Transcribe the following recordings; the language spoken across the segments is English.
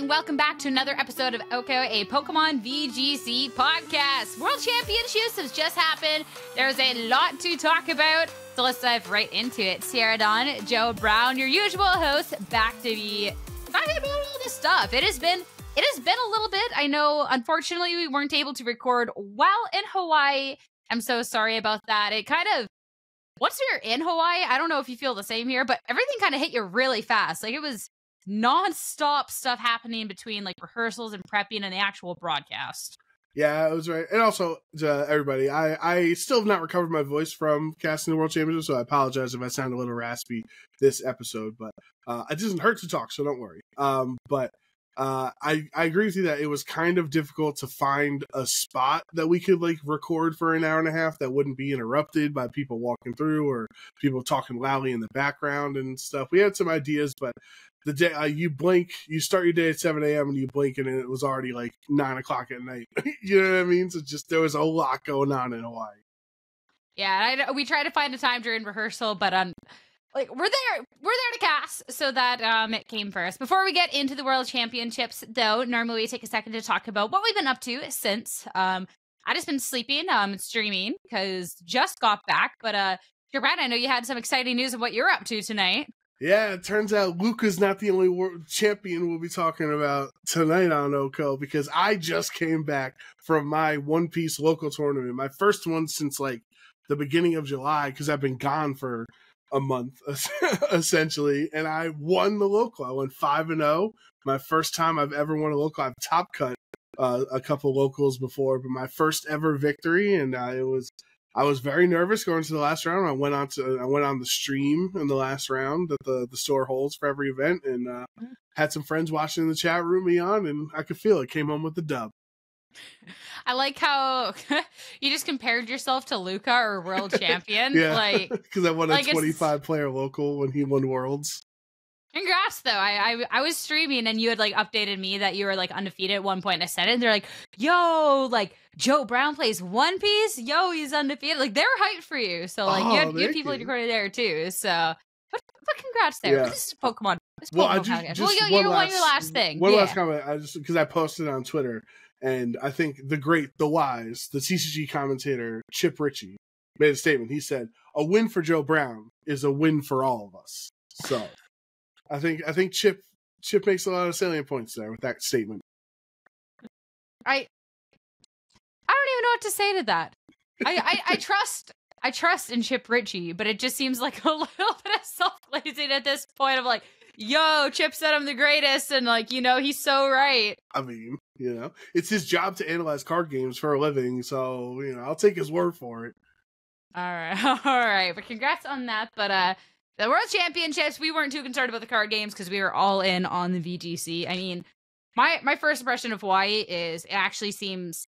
and welcome back to another episode of OHKO, a Pokemon VGC podcast. World Championships has just happened. There's a lot to talk about, so let's dive right into it. Sierra Dawn, Joe Brown, your usual host, back to be talking about all this stuff. It has been it has been a little bit. I know, unfortunately, we weren't able to record while in Hawaii. I'm so sorry about that. It kind of once you're in Hawaii, I don't know if you feel the same here, but everything kind of hit you really fast. Like it was non-stop stuff happening between like rehearsals and prepping and the actual broadcast. Yeah, it was right. And also to everybody, I I still have not recovered my voice from casting the World Championship, so I apologize if I sound a little raspy this episode, but uh, it doesn't hurt to talk, so don't worry. Um, but uh, I I agree with you that it was kind of difficult to find a spot that we could like record for an hour and a half that wouldn't be interrupted by people walking through or people talking loudly in the background and stuff. We had some ideas, but the day uh, you blink, you start your day at seven a.m. and you blink, and it was already like nine o'clock at night. you know what I mean? So just there was a lot going on in Hawaii. Yeah, I, we tried to find a time during rehearsal, but um, like we're there, we're there to cast, so that um it came first. Before we get into the World Championships, though, normally we take a second to talk about what we've been up to since. Um, I just been sleeping, um, streaming because just got back, but uh. Brad, I know you had some exciting news of what you're up to tonight. Yeah, it turns out Luca's not the only world champion we'll be talking about tonight on OHKO because I just came back from my One Piece local tournament, my first one since like the beginning of July because I've been gone for a month essentially, and I won the local. I went five and zero. My first time I've ever won a local. I've top cut uh, a couple locals before, but my first ever victory, and uh, it was I was very nervous going to the last round. I went on to I went on the stream in the last round that the the store holds for every event, and uh, mm. had some friends watching in the chat room me on, and I could feel it. Came home with the dub. I like how you just compared yourself to Luca or world champion. yeah, like because I won a like twenty-five player local when he won worlds. Congrats though. I, I I was streaming and you had like updated me that you were like undefeated at one point and I said it and they're like, yo, like Joe Brown plays One Piece. Yo, he's undefeated. Like they're hyped for you. So like oh, you, had, you had people you. recorded there too. So but, but congrats there. Yeah. This is Pokemon. This well, Pokemon I just, just well, you, one, last, your last thing. One yeah. last comment. I just because I posted on Twitter and I think the great, the wise, the TCG commentator Chip Ritchie made a statement. He said, "A win for Joe Brown is a win for all of us." So. I think I think Chip Chip makes a lot of salient points there with that statement. I I don't even know what to say to that. I, I, I trust I trust in Chip Ritchie, but it just seems like a little bit of self blazing at this point of like, yo, Chip said I'm the greatest, and like, you know, he's so right. I mean, you know, it's his job to analyze card games for a living, so you know, I'll take his word for it. All right, all right, but congrats on that. But uh, the World Championships, we weren't too concerned about the card games because we were all in on the VGC. I mean, my my first impression of Hawaii is it actually seems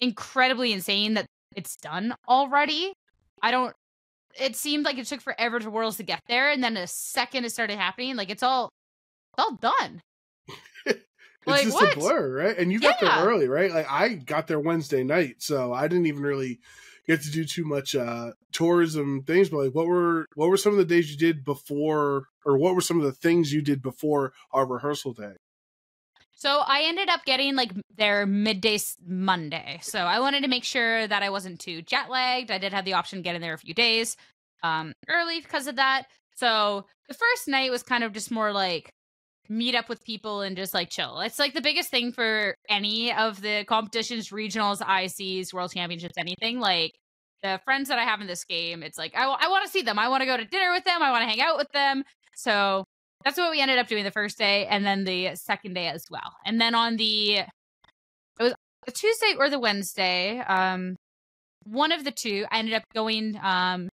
incredibly insane that it's done already. I don't. It seemed like it took forever to Worlds to get there, and then a second it started happening, like it's all, it's all done. it's like, just what? a blur, right? And you got there early, right? Like I got there Wednesday night, so I didn't even really get to do too much uh tourism things but like what were what were some of the days you did before or what were some of the things you did before our rehearsal day so I ended up getting like their midday Monday. So I wanted to make sure that I wasn't too jet lagged. I did have the option to get in there a few days um, early because of that. So the first night was kind of just more like meet up with people and just like chill. It's like the biggest thing for any of the competitions, regionals, ICs, world championships, anything. Like the friends that I have in this game, it's like I, I want to see them. I want to go to dinner with them. I want to hang out with them. So that's what we ended up doing the first day and then the second day as well. And then on the it was the Tuesday or the Wednesday, um one of the two I ended up going um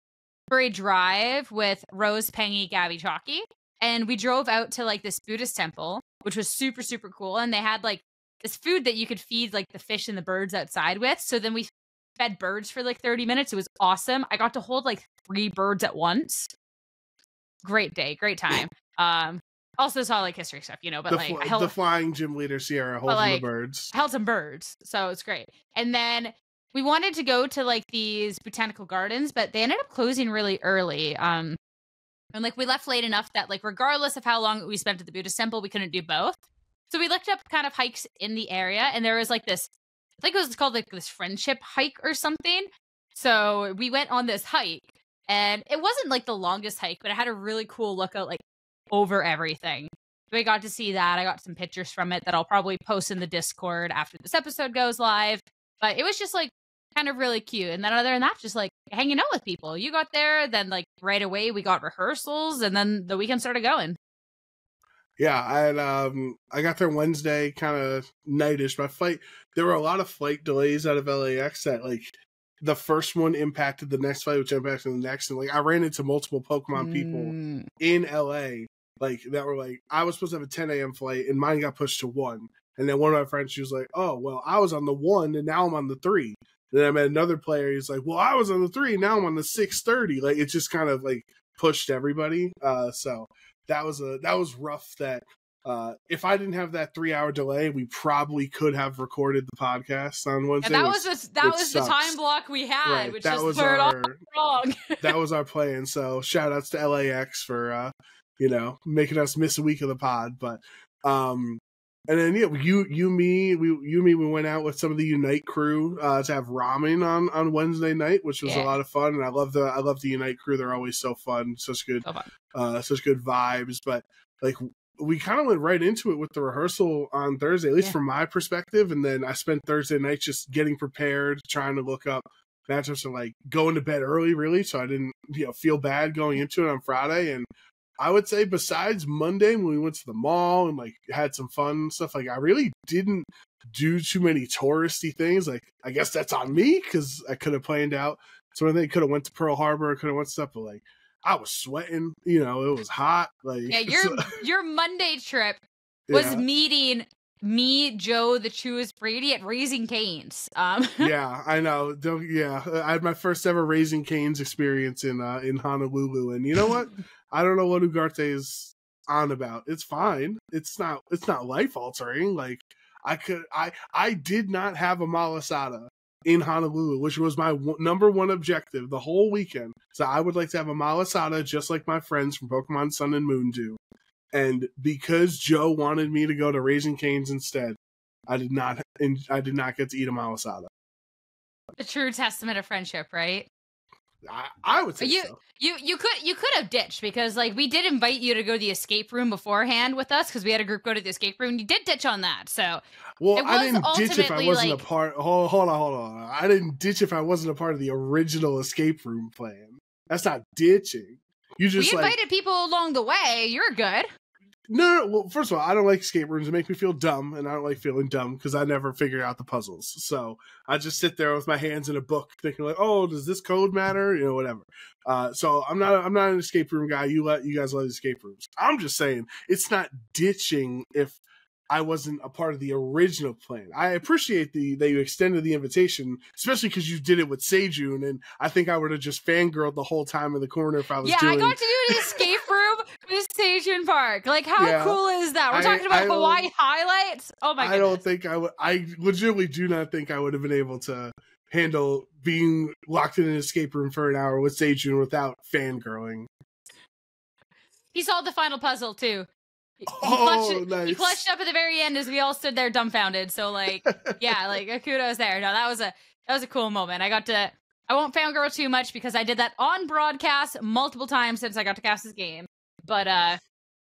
for a drive with Rose Pengy, Gabby Chalky and we drove out to like this Buddhist temple, which was super super cool. And they had like this food that you could feed like the fish and the birds outside with. So then we fed birds for like 30 minutes. It was awesome. I got to hold like three birds at once. Great day, great time. Um, also saw like history stuff, you know, but the like fl- held, the flying gym leader Sierra holding like, the birds. Held some birds, so it's great. And then we wanted to go to like these botanical gardens, but they ended up closing really early. Um, and like we left late enough that like regardless of how long we spent at the Buddhist temple, we couldn't do both. So we looked up kind of hikes in the area, and there was like this, I think it was called like this friendship hike or something. So we went on this hike, and it wasn't like the longest hike, but it had a really cool lookout like over everything. We got to see that. I got some pictures from it that I'll probably post in the Discord after this episode goes live. But it was just like kind of really cute. And then other than that, just like hanging out with people. You got there, then like right away we got rehearsals, and then the weekend started going. Yeah, I had, um I got there Wednesday, kind of nightish. My flight, there were a lot of flight delays out of LAX that like the first one impacted the next flight, which impacted the next, and like I ran into multiple Pokemon people Mm. in LA, like that were like I was supposed to have a 10 a.m. flight, and mine got pushed to one. And then one of my friends, she was like, "Oh, well, I was on the one, and now I'm on the three. Then I met another player. He's like, "Well, I was on the three, now I'm on the 6:30." Like it just kind of like pushed everybody. Uh, so that was a that was rough. That uh, if I didn't have that three hour delay, we probably could have recorded the podcast on Wednesday. And that which- was the, that was the time block we had, right, which that was where it all our wrong. that was our plan. So shout outs to LAX for uh, you know, making us miss a week of the pod. But um and then yeah, you you me we you me we went out with some of the Unite crew uh to have ramen on on Wednesday night, which was Yeah. a lot of fun. And I love the I love the Unite crew. They're always so fun, such good So fun. uh such good vibes. But like we kind of went right into it with the rehearsal on Thursday, at least Yeah. from my perspective. And then I spent Thursday night just getting prepared, trying to look up matchups and like going to bed early, really. So I didn't, you know, feel bad going into it on Friday. And I would say, besides Monday when we went to the mall and like had some fun and stuff, like I really didn't do too many touristy things. Like I guess that's on me because I could have planned out. So I think could have went to Pearl Harbor, could have went stuff, but like I was sweating. You know, it was hot. Like Yeah, your so- your Monday trip was yeah. meeting me, Joe, the truest Brady at Raising Canes. Um, yeah, I know. Don't yeah. I had my first ever raising canes experience in uh in Honolulu and you know what? I don't know what Ugarte is on about. It's fine. It's not it's not life altering. Like I could I I did not have a malasada in Honolulu, which was my w- number one objective the whole weekend. So I would like to have a malasada just like my friends from Pokemon Sun and Moon do. And because Joe wanted me to go to Raising Canes instead, I did not and I did not get to eat a malasada. the true testament of friendship, right? I, I would say You- so. You you could you could have ditched because like we did invite you to go to the escape room beforehand with us because we had a group go to the escape room. You did ditch on that, so Well, I didn't ditch if I wasn't like- a part. Hold, hold on, hold on. I didn't ditch if I wasn't a part of the original escape room plan. That's not ditching. You just we like invited people along the way. You're good. No, no, no. Well, first of all, I don't like escape rooms. They make me feel dumb, and I don't like feeling dumb because I never figure out the puzzles. So I just sit there with my hands in a book, thinking like, "Oh, does this code matter?" You know, whatever. Uh, so I'm not. I'm not an escape room guy. You let you guys love escape rooms. I'm just saying it's not ditching if I wasn't a part of the original plan. I appreciate the that you extended the invitation, especially because you did it with Sejun, and I think I would have just fangirled the whole time in the corner if I was Yeah, doing. I got to do an escape Sejun Park. Like, how Yeah. cool is that? We're I- talking about I Hawaii highlights. Oh my God. I goodness. don't think I would. I legitimately do not think I would have been able to handle being locked in an escape room for an hour with Sejun without fangirling. He solved the final puzzle too. He, he Oh, clutched, nice. he clutched up at the very end as we all stood there dumbfounded. So like, yeah, like a kudos there. No, that was a that was a cool moment. I got to. I won't fangirl too much because I did that on broadcast multiple times since I got to cast this game. But uh,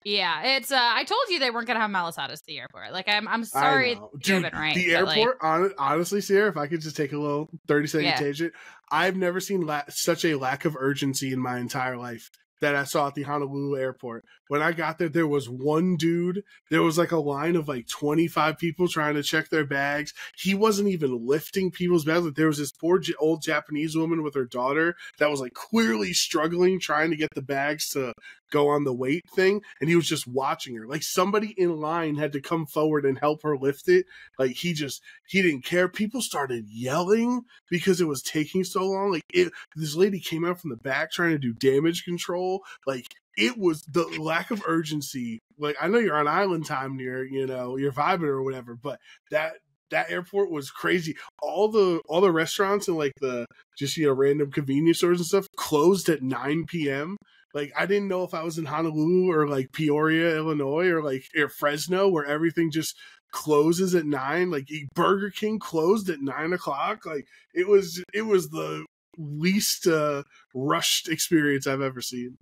yeah, it's. uh I told you they weren't gonna have malasadas at the airport. Like, I'm I'm sorry, dude. right? the but, like- airport, honestly, Sierra, if I could just take a little thirty second Yeah. tangent, I've never seen la- such a lack of urgency in my entire life that I saw at the Honolulu airport. When I got there, there was one dude. There was like a line of like 25 people trying to check their bags. He wasn't even lifting people's bags. Like there was this poor old Japanese woman with her daughter that was like clearly struggling trying to get the bags to go on the weight thing. And he was just watching her. Like somebody in line had to come forward and help her lift it. Like he just, he didn't care. People started yelling because it was taking so long. Like it, this lady came out from the back trying to do damage control. Like it was the lack of urgency. Like I know you're on island time near, you know, you're vibing or whatever, but that that airport was crazy. All the all the restaurants and like the just you know random convenience stores and stuff closed at 9 p.m. like I didn't know if I was in Honolulu or like Peoria, Illinois, or like or Fresno, where everything just closes at nine. Like Burger King closed at nine o'clock. Like it was it was the least uh, rushed experience I've ever seen.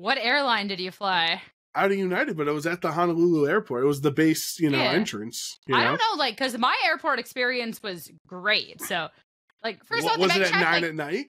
What airline did you fly? Out of United, but it was at the Honolulu airport. It was the base, you know, yeah. entrance. You I know? don't know, like, because my airport experience was great. So, like, first what, of all, was it at nine like, at night?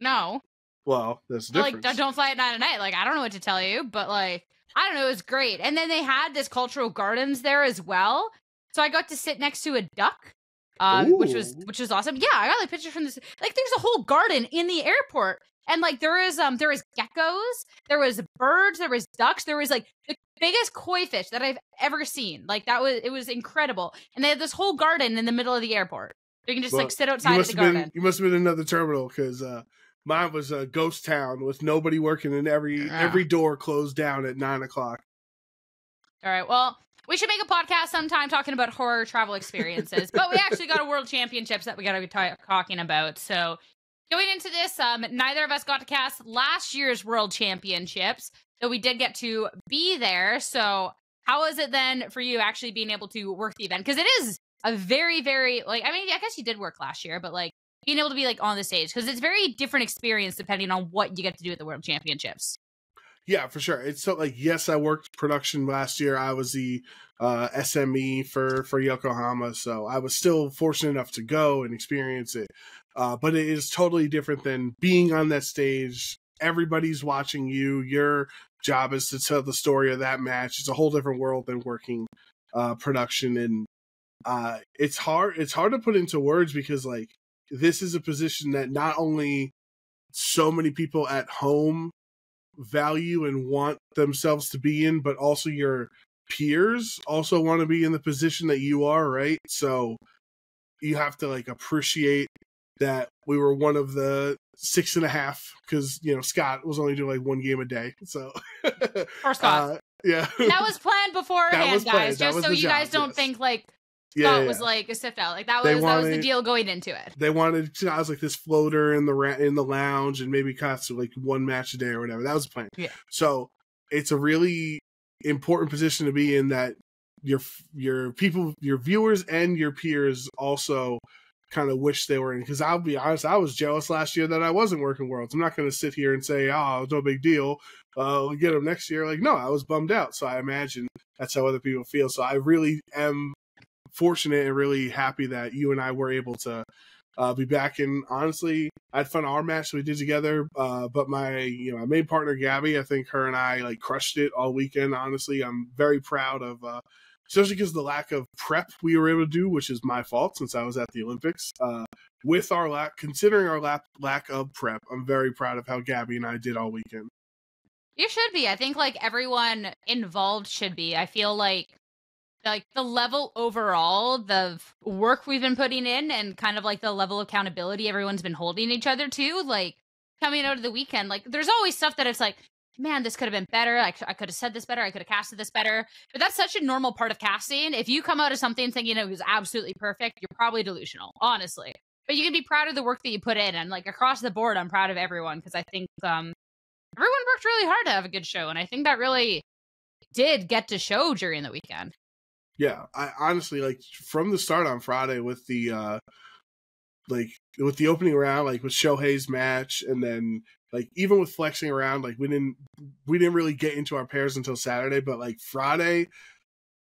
No. Well, that's different. Like, don't fly at nine at night. Like, I don't know what to tell you, but like, I don't know. It was great. And then they had this cultural gardens there as well. So I got to sit next to a duck, um, which was which was awesome. Yeah, I got like pictures from this. Like, there's a whole garden in the airport, and like there is um there is geckos, there was birds, there was ducks, there was like the biggest koi fish that I've ever seen. Like that was it was incredible. And they had this whole garden in the middle of the airport. You can just well, like sit outside of the garden. Been, you must have been another terminal because uh, mine was a ghost town with nobody working and every yeah. every door closed down at nine o'clock. All right. Well, we should make a podcast sometime talking about horror travel experiences. but we actually got a world championships that we got to be t- talking about. So going into this, um, neither of us got to cast last year's world championships, though we did get to be there. So how is it then for you actually being able to work the event? Because it is a very, very like I mean, I guess you did work last year, but like being able to be like on the stage because it's very different experience depending on what you get to do at the world championships. Yeah, for sure. It's so like yes, I worked production last year. I was the uh, SME for for Yokohama, so I was still fortunate enough to go and experience it. Uh, but it is totally different than being on that stage. Everybody's watching you. Your job is to tell the story of that match. It's a whole different world than working uh, production, and uh, it's hard. It's hard to put into words because like this is a position that not only so many people at home value and want themselves to be in, but also your peers also want to be in the position that you are, right? So you have to like appreciate that we were one of the six and a half because you know Scott was only doing like one game a day. So or Scott, uh, yeah, that was planned beforehand, was planned. guys. Just so you job, guys don't yes. think like yeah, Scott yeah, was like a sift out. Like that was wanted, that was the deal going into it. They wanted to, I was like this floater in the ra- in the lounge and maybe cost like one match a day or whatever. That was the plan. Yeah. So it's a really important position to be in that your your people, your viewers and your peers also kind of wish they were in. Because I'll be honest, I was jealous last year that I wasn't working Worlds. I'm not going to sit here and say, "Oh, no big deal. Uh, we'll get them next year." Like, no, I was bummed out. So I imagine that's how other people feel. So I really am fortunate and really happy that you and I were able to uh, be back. And honestly, I had fun our match we did together. Uh, but my, you know, my main partner Gabby, I think her and I like crushed it all weekend. Honestly, I'm very proud of, uh, especially because the lack of prep we were able to do, which is my fault since I was at the Olympics. Uh, with our lack, considering our lack lack of prep, I'm very proud of how Gabby and I did all weekend. You should be. I think like everyone involved should be. I feel like like the level overall, the work we've been putting in, and kind of like the level of accountability everyone's been holding each other to, like coming out of the weekend, like there's always stuff that it's like, man, this could have been better. I, I could have said this better. I could have casted this better. But that's such a normal part of casting. If you come out of something thinking it was absolutely perfect, you're probably delusional, honestly. But you can be proud of the work that you put in, and like across the board, I'm proud of everyone because I think um everyone worked really hard to have a good show, and I think that really did get to show during the weekend. Yeah, I honestly like from the start on Friday with the uh like with the opening round, like with Shohei's match, and then like even with flexing around, like we didn't we didn't really get into our pairs until Saturday, but like Friday,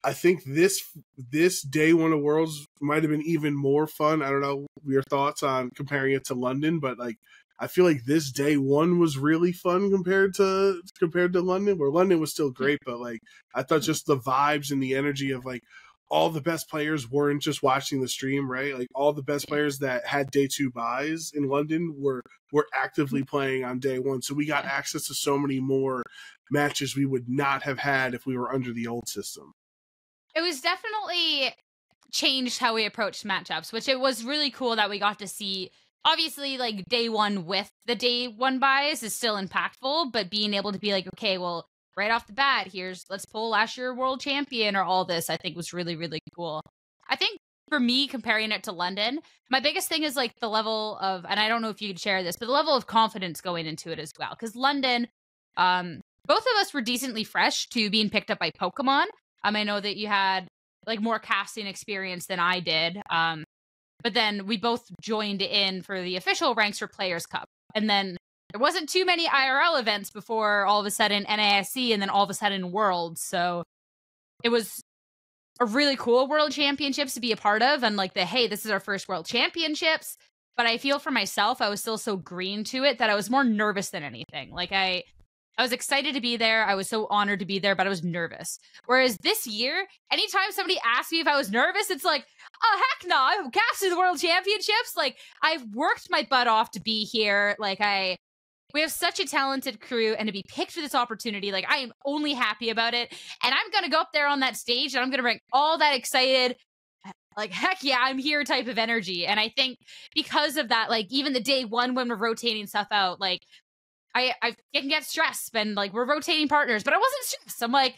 I think this this day one of worlds might have been even more fun. I don't know your thoughts on comparing it to London, but like I feel like this day one was really fun compared to compared to London, where London was still great, but like I thought just the vibes and the energy of like all the best players weren't just watching the stream, right? Like all the best players that had day two buys in London were were actively mm-hmm. playing on day one. So we got access to so many more matches we would not have had if we were under the old system. It was definitely changed how we approached matchups, which it was really cool that we got to see obviously like day one with the day one buys is still impactful, but being able to be like, okay, well, right off the bat, here's let's pull last year world champion or all this, I think was really, really cool. I think for me, comparing it to London, my biggest thing is like the level of, and I don't know if you could share this, but the level of confidence going into it as well. Because London, Um, both of us were decently fresh to being picked up by Pokemon. Um, I know that you had like more casting experience than I did. Um, but then we both joined in for the official ranks for Players Cup, and then there wasn't too many IRL events before all of a sudden NASC and then all of a sudden Worlds. So it was a really cool World Championships to be a part of, and like the hey, this is our first World Championships. But I feel for myself, I was still so green to it that I was more nervous than anything. Like I I was excited to be there. I was so honored to be there, but I was nervous. Whereas this year, anytime somebody asks me if I was nervous, it's like, oh heck no, I'm casting the world championships. Like I've worked my butt off to be here. Like I we have such a talented crew and to be picked for this opportunity, like I am only happy about it. And I'm gonna go up there on that stage and I'm gonna bring all that excited, like heck yeah, I'm here type of energy. And I think because of that, like even the day one when we're rotating stuff out, like I I can get stressed and like we're rotating partners, but I wasn't stressed. I'm like,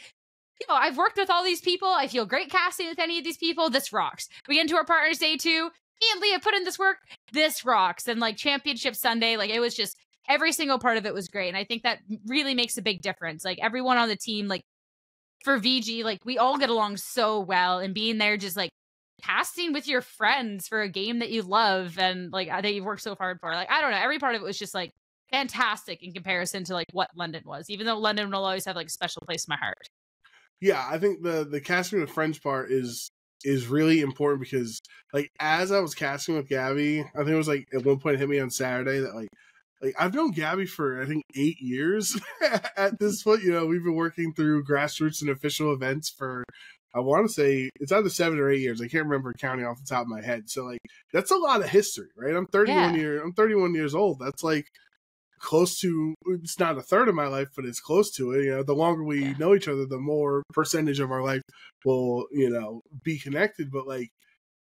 you know, I've worked with all these people. I feel great casting with any of these people. This rocks. We get into our partners day two. Me and Leah put in this work. This rocks. And like championship Sunday, like it was just every single part of it was great. And I think that really makes a big difference. Like everyone on the team, like for VG, like we all get along so well and being there just like casting with your friends for a game that you love and like that you've worked so hard for. Like I don't know, every part of it was just like fantastic in comparison to like what London was, even though London will always have like a special place in my heart. Yeah, I think the the casting with French part is is really important because like as I was casting with Gabby, I think it was like at one point hit me on Saturday that like like I've known Gabby for I think eight years at this point. You know, we've been working through grassroots and official events for I want to say it's either seven or eight years. I can't remember counting off the top of my head. So like that's a lot of history, right? I'm 31 yeah. year I'm 31 years old. That's like close to it's not a third of my life but it's close to it you know the longer we yeah. know each other the more percentage of our life will you know be connected but like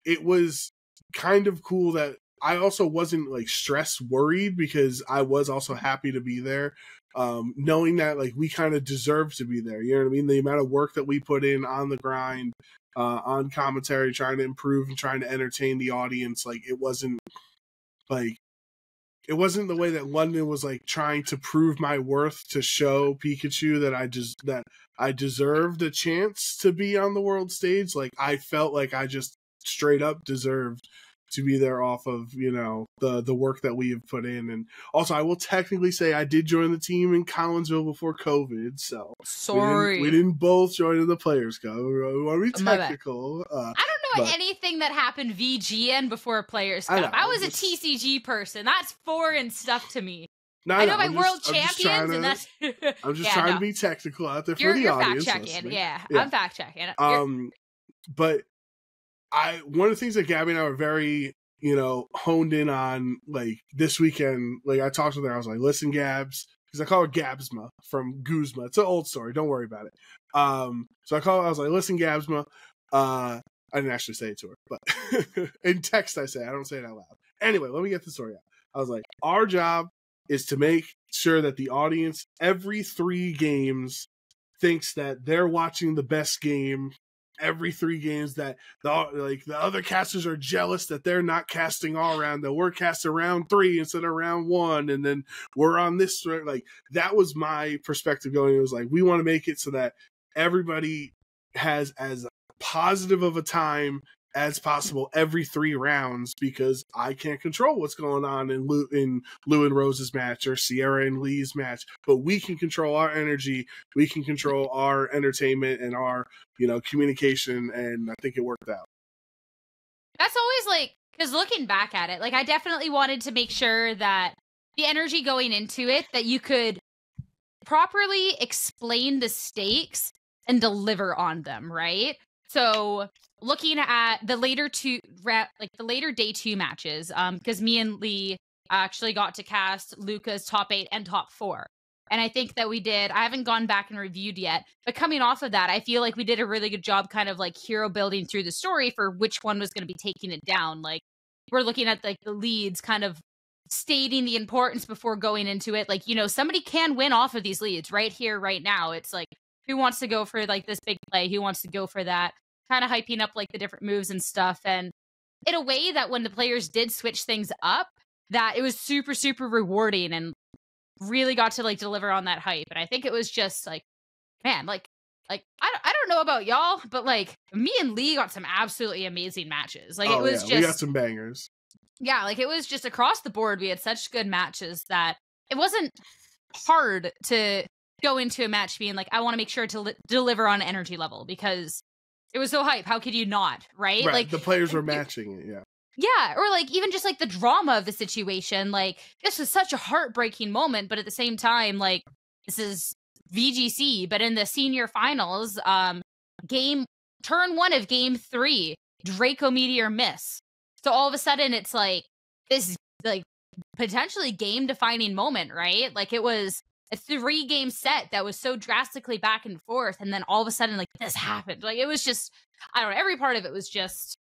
it was kind of cool that i also wasn't like stress worried because i was also happy to be there um knowing that like we kind of deserve to be there you know what i mean the amount of work that we put in on the grind uh on commentary trying to improve and trying to entertain the audience like it wasn't like it wasn't the way that London was like trying to prove my worth to show Pikachu that I just that I deserved a chance to be on the world stage. Like I felt like I just straight up deserved to be there off of you know the the work that we have put in. And also i will technically say i did join the team in collinsville before covid so sorry we didn't, we didn't both join in the players cup. We want to be technical uh, i don't know but, anything that happened vgn before players cup i, know, I was just, a tcg person that's foreign stuff to me no, I know no, my world champions, to, and that's. I'm just yeah, trying no. to be technical out there for you're, the you're audience. Fact checking, yeah, yeah, I'm fact checking. Um, but I one of the things that Gabby and I were very you know honed in on like this weekend. Like I talked to her, I was like, "Listen, Gabs," because I call her Gabsma from Guzma. It's an old story. Don't worry about it. Um, so I call. I was like, "Listen, Gabsma." Uh, I didn't actually say it to her, but in text I say I don't say it out loud. Anyway, let me get the story out. I was like, "Our job is to make sure that the audience every three games thinks that they're watching the best game every three games that the like the other casters are jealous that they're not casting all around that we're casting round three instead of round one and then we're on this like that was my perspective going it was like we want to make it so that everybody has as positive of a time as possible every three rounds because I can't control what's going on in Lou, in Lou and Rose's match or Sierra and Lee's match, but we can control our energy, we can control our entertainment and our you know communication, and I think it worked out. That's always like because looking back at it, like I definitely wanted to make sure that the energy going into it that you could properly explain the stakes and deliver on them, right? So looking at the later two like the later day two matches um because me and lee actually got to cast luca's top eight and top four. And i think that we did i haven't gone back and reviewed yet but coming off of that i feel like we did a really good job kind of like hero building through the story for which one was going to be taking it down. Like we're looking at like the leads kind of stating the importance before going into it. Like you know somebody can win off of these leads right here right now. It's like who wants to go for like this big play who wants to go for that kind of hyping up like the different moves and stuff. And in a way that when the players did switch things up, that it was super, super rewarding. And really got to like deliver on that hype. And I think it was just like, man, like, like I, I don't know about y'all, but like me and Lee got some absolutely amazing matches. Like oh, it was yeah. just we got some bangers. yeah, like it was just across the board. We had such good matches that it wasn't hard to go into a match being like, I want to make sure to li- deliver on energy level because it was so hype. How could you not? Right? Right. Like the players were matching it. Yeah. yeah, or like even just like the drama of the situation. Like this was such a heartbreaking moment, but at the same time, like this is VGC, but in the senior finals, um, game turn one of game three, Draco Meteor miss. So all of a sudden, it's like this like potentially game defining moment, right? Like it was a three game set that was so drastically back and forth, and then all of a sudden, like this happened. Like it was just, I don't know, every part of it was just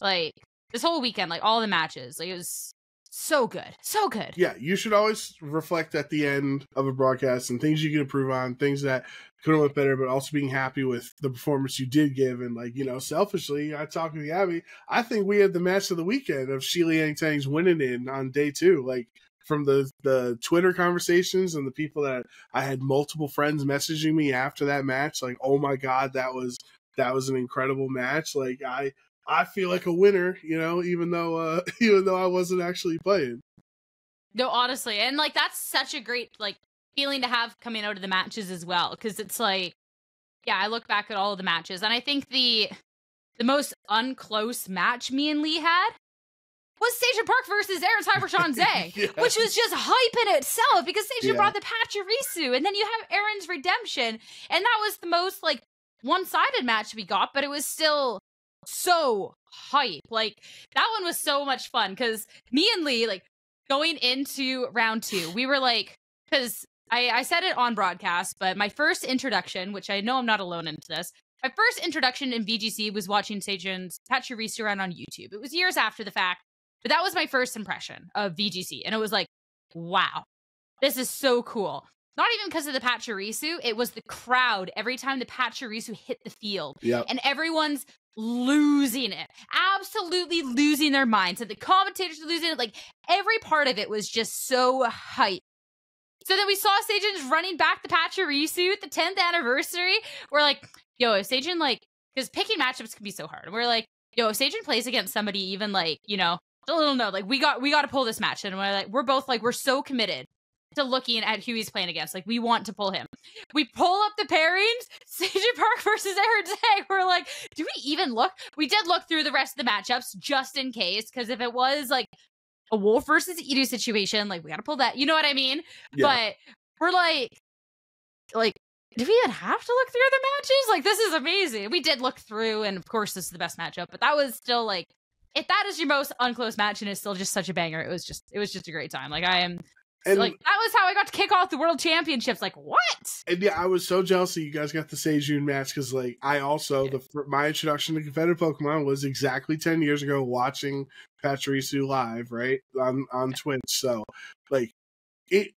like this whole weekend, like all the matches, like it was so good, so good. Yeah, you should always reflect at the end of a broadcast and things you can improve on, things that could have went better, but also being happy with the performance you did give. And like, you know, selfishly, I talked with Abby. I think we had the match of the weekend of Sheila Yang Tang's winning in on day two. Like from the the Twitter conversations and the people that I had multiple friends messaging me after that match, like, oh my god, that was that was an incredible match. Like I I feel like a winner, you know, even though uh even though I wasn't actually playing. No, honestly, and like that's such a great like feeling to have coming out of the matches as well, because it's like, yeah, I look back at all of the matches, and I think the the most unclose match me and Lee had was Sejun Park versus Aaron Cybertron Zay. Yeah. which was just hype in itself because Seiju Yeah. brought the Pachirisu, and then you have Aaron's redemption, and that was the most like one-sided match we got, but it was still so hype. Like that one was so much fun because me and Lee, like going into round two, we were like, because I, I said it on broadcast, but my first introduction, which I know I'm not alone into this, my first introduction in VGC was watching Sejun's Pachirisu run on YouTube. It was years after the fact, but that was my first impression of VGC. And it was like, wow, this is so cool. Not even because of the Pachirisu, it was the crowd every time the Pachirisu hit the field. Yep. And everyone's losing it, absolutely losing their minds. And the commentators are losing it. Like every part of it was just so hype. So then we saw Sejun's running back the Pachirisu at the 10th anniversary. We're like, yo, if Sejun, like, because picking matchups can be so hard. We're like, yo, if Sajin plays against somebody, even like, you know, a little no, like we got we got to pull this match, and we're like, we're both like, we're so committed to looking at who he's playing against. Like, we want to pull him. We pull up the pairings, Sejun Park versus Aaron Day. We're like, do we even look? We did look through the rest of the matchups just in case, because if it was like a Wolfe versus Edu situation, like we got to pull that. You know what I mean? Yeah. But we're like, like, do we even have to look through the matches? Like, this is amazing. We did look through, and of course, this is the best matchup. But that was still like, if that is your most unclose match and it's still just such a banger, it was just, it was just a great time. Like, I am. And like that was how I got to kick off the world championships. Like what? And yeah, I was so jealous that you guys got the Sejun match because, like, I also the my introduction to competitive Pokemon was exactly ten years ago, watching Pachirisu live, right on on Twitch. So, like, it.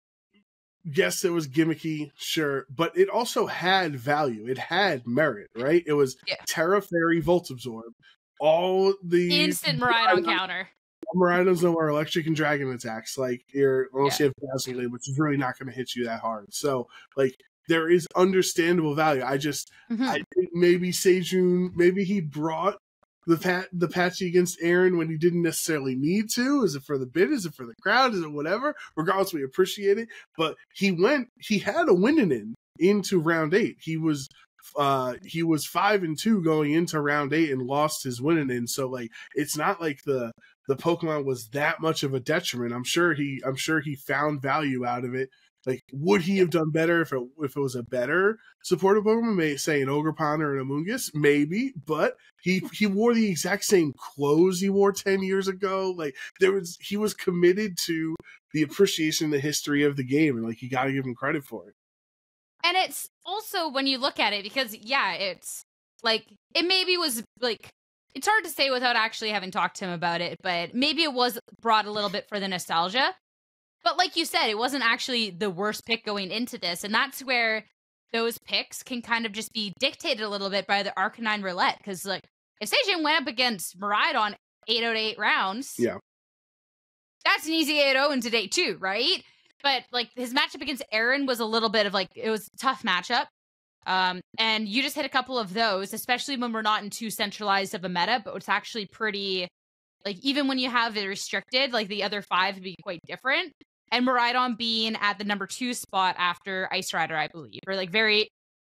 Yes, it was gimmicky, sure, but it also had value. It had merit, right? It was Yeah. Tera Fairy Volt Absorb, all the Instant Miraidon counter. Marinos know our electric and dragon attacks. Like you're unless you have which is really not going to hit you that hard. So like there is understandable value. I just Mhm. I think maybe Sejun maybe he brought the pat the patchy against Aaron when he didn't necessarily need to. Is it for the bid? Is it for the crowd? Is it whatever? Regardless, we appreciate it. But he went. He had a winning in into round eight. He was uh he was five and two going into round eight and lost his winning in. So like it's not like the the Pokemon was that much of a detriment. I'm sure he I'm sure he found value out of it. Like, would he have done better if it if it was a better supportive Pokemon, may say an Ogerpon or an Amoonguss? Maybe, but he he wore the exact same clothes he wore ten years ago. Like there was he was committed to the appreciation the history of the game, and like you got to give him credit for it. And it's also when you look at it because yeah, it's like it maybe was like it's hard to say without actually having talked to him about it, but maybe it was brought a little bit for the nostalgia. But like you said, it wasn't actually the worst pick going into this, and that's where those picks can kind of just be dictated a little bit by the Arcanine roulette. Because like if Sejun went up against Miraidon eight out of eight rounds, Yeah. that's an easy 8-0 into day two, right? But like his matchup against Aaron was a little bit of like it was a tough matchup. Um, and you just hit a couple of those, especially when we're not in too centralized of a meta, but it's actually pretty like even when you have it restricted, like the other five would be quite different. And Miraidon being at the number two spot after Ice Rider, I believe, or like very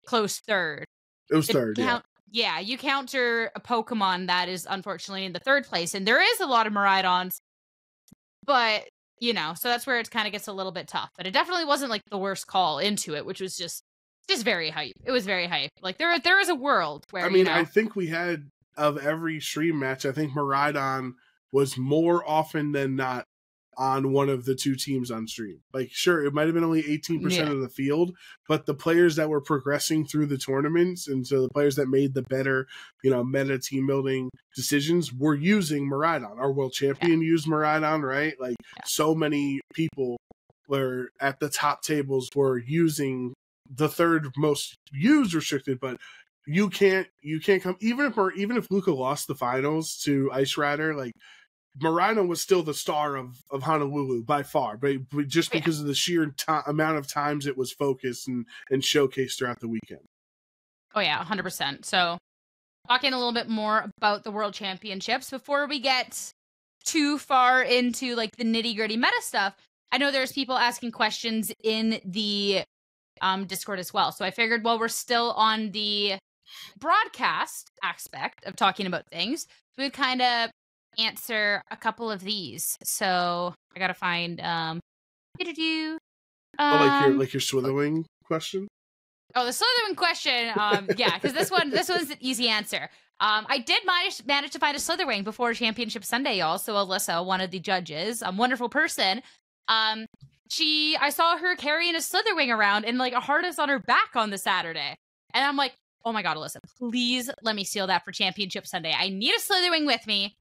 close third. It was third, count- yeah. Yeah, you counter a Pokemon that is unfortunately in the third place, and there is a lot of Miraidons, but you know, so that's where it kind of gets a little bit tough. But it definitely wasn't like the worst call into it, which was just just very hype. It was very hype. Like there there is a world where I mean, you know, I think we had of every stream match, I think Miraidon was more often than not on one of the two teams on stream. Like, sure, it might have been only 18% Yeah. of the field, but the players that were progressing through the tournaments and so the players that made the better, you know, meta team building decisions were using Miraidon. Our world champion used Miraidon, right? Like, Yeah. so many people were at the top tables were using the third most used restricted, but you can't you can't come even if we're even if Luca lost the finals to Ice Rider, like Miraidon was still the star of of Honolulu by far, but, but just Yeah. because of the sheer ti amount of times it was focused and and showcased throughout the weekend. Oh yeah, hundred percent. So, talking a little bit more about the World Championships before we get too far into like the nitty gritty meta stuff. I know there's people asking questions in the um, Discord as well. So I figured while we're still on the broadcast aspect of talking about things, we would kind of answer a couple of these. So I gotta find um, do oh, like your like your Slitherwing question. Oh, the Slitherwing question. Um, yeah, because this one, this one's an easy answer. Um, I did manage manage to find a Slitherwing before Championship Sunday, y'all. So Alyssa, one of the judges, a wonderful person. Um, she, I saw her carrying a Slitherwing around and like a harness on her back on the Saturday, and I'm like, oh my god, Alyssa, please let me steal that for Championship Sunday. I need a Slitherwing with me.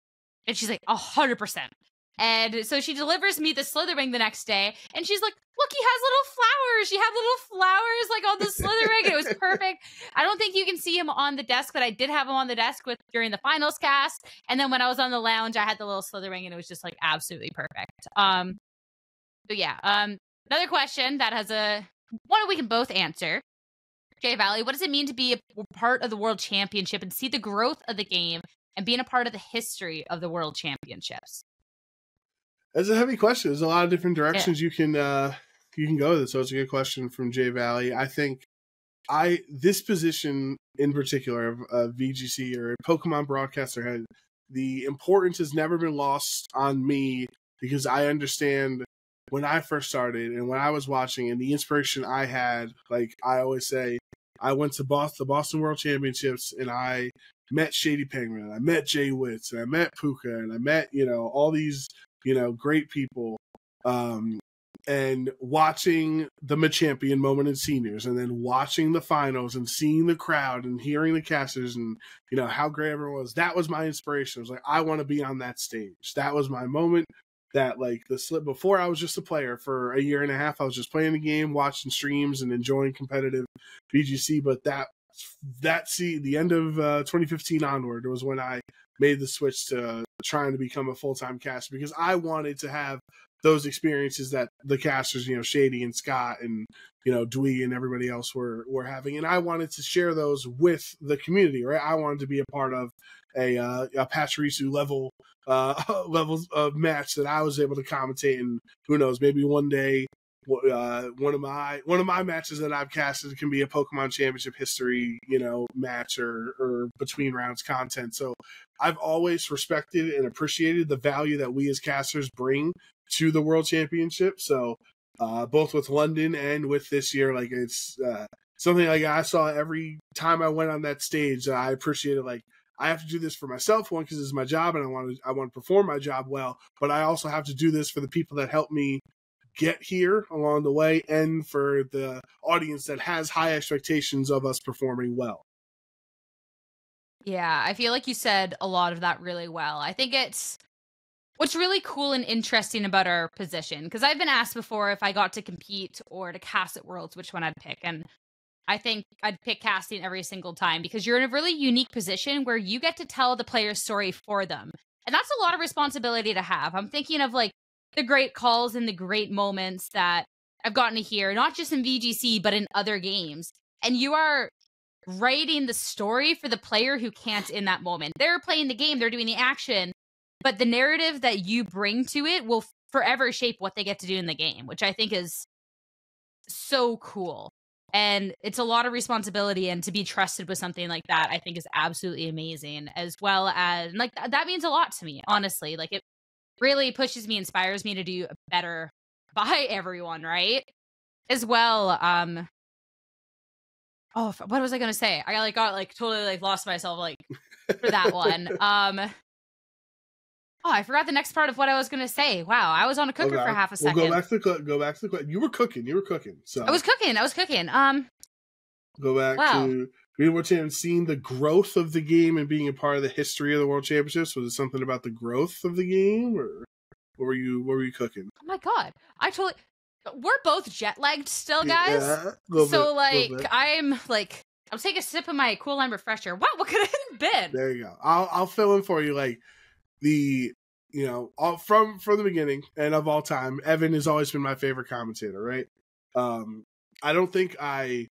And she's like, a hundred percent. And so she delivers me the Slitherwing the next day, and she's like, "Look, he has little flowers. She had little flowers like on the Slitherwing, it was perfect." I don't think you can see him on the desk, but I did have him on the desk with during the finals cast. And then when I was on the lounge, I had the little Slitherwing, and it was just like absolutely perfect. Um, so yeah. Um, another question that has a one we can both answer. Jay Valley, what does it mean to be a part of the World Championship and see the growth of the game and being a part of the history of the World Championships? That's a heavy question. There's a lot of different directions you can uh you can go with it. So it's a good question from Jay Valley. I think I this position in particular of uh, VGC or Pokemon broadcaster head, the importance has never been lost on me because I understand when I first started and when I was watching and the inspiration I had. Like I always say, I went to Boston, the Boston World Championships and I met Shady Penguin and I met Jay Witz and I met Puka and I met you know all these you know great people um and watching the Machampion moment in seniors and then watching the finals and seeing the crowd and hearing the casters and you know how great everyone was that was my inspiration. I was like i want to be on that stage. That was my moment that like the slip before i was just a player for a year and a half i was just playing the game watching streams and enjoying competitive VGC but that that see the end of uh, 2015 onward was when i made the switch to trying to become a full-time caster because i wanted to have those experiences that the casters, you know, Shady and Scott and you know Dwee and everybody else were were having, and I wanted to share those with the community. Right, I wanted to be a part of a uh, a Pachirisu level uh, levels of match that I was able to commentate, and who knows, maybe one day. Uh, one of my one of my matches that I've casted can be a Pokemon Championship history, you know, match or or between rounds content. So I've always respected and appreciated the value that we as casters bring to the World Championship. So uh, both with London and with this year, like it's uh, something like I saw every time I went on that stage. I appreciated like I have to do this for myself, one because it's my job and I want to I want to perform my job well, but I also have to do this for the people that help me get here along the way and for the audience that has high expectations of us performing well. Yeah, I feel like you said a lot of that really well. I think it's what's really cool and interesting about our position because I've been asked before if I got to compete or to cast at Worlds, which one I'd pick. And I think I'd pick casting every single time because you're in a really unique position where you get to tell the player's story for them. And that's a lot of responsibility to have. I'm thinking of like the great calls and the great moments that I've gotten to hear, not just in VGC, but in other games. And you are writing the story for the player who can't in that moment. They're playing the game, they're doing the action, but the narrative that you bring to it will forever shape what they get to do in the game, which I think is so cool. And it's a lot of responsibility, and to be trusted with something like that, I think is absolutely amazing. As well as, like, that means a lot to me, honestly. Like, it really pushes me, inspires me to do better by everyone, right? As well, um, oh, what was I gonna say? I like got like totally like lost myself like for that one. Um, Oh, I forgot the next part of what I was going to say. Wow, I was on a cooker okay. for half a second. We'll go back to the go back to the You were cooking. You were cooking. So I was cooking. I was cooking. Um, go back wow. to being World Champion, seeing the growth of the game and being a part of the history of the World Championships. Was it something about the growth of the game, or what were you what were you cooking? Oh my god, I totally. We're both jet lagged still, guys. Yeah, so bit, like, I'm like, I'm taking a sip of my Cool Lime refresher. Wow, what could it have been? There you go. I'll I'll fill in for you. Like the you know all, from from the beginning and of all time evan has always been my favorite commentator right? Um i don't think i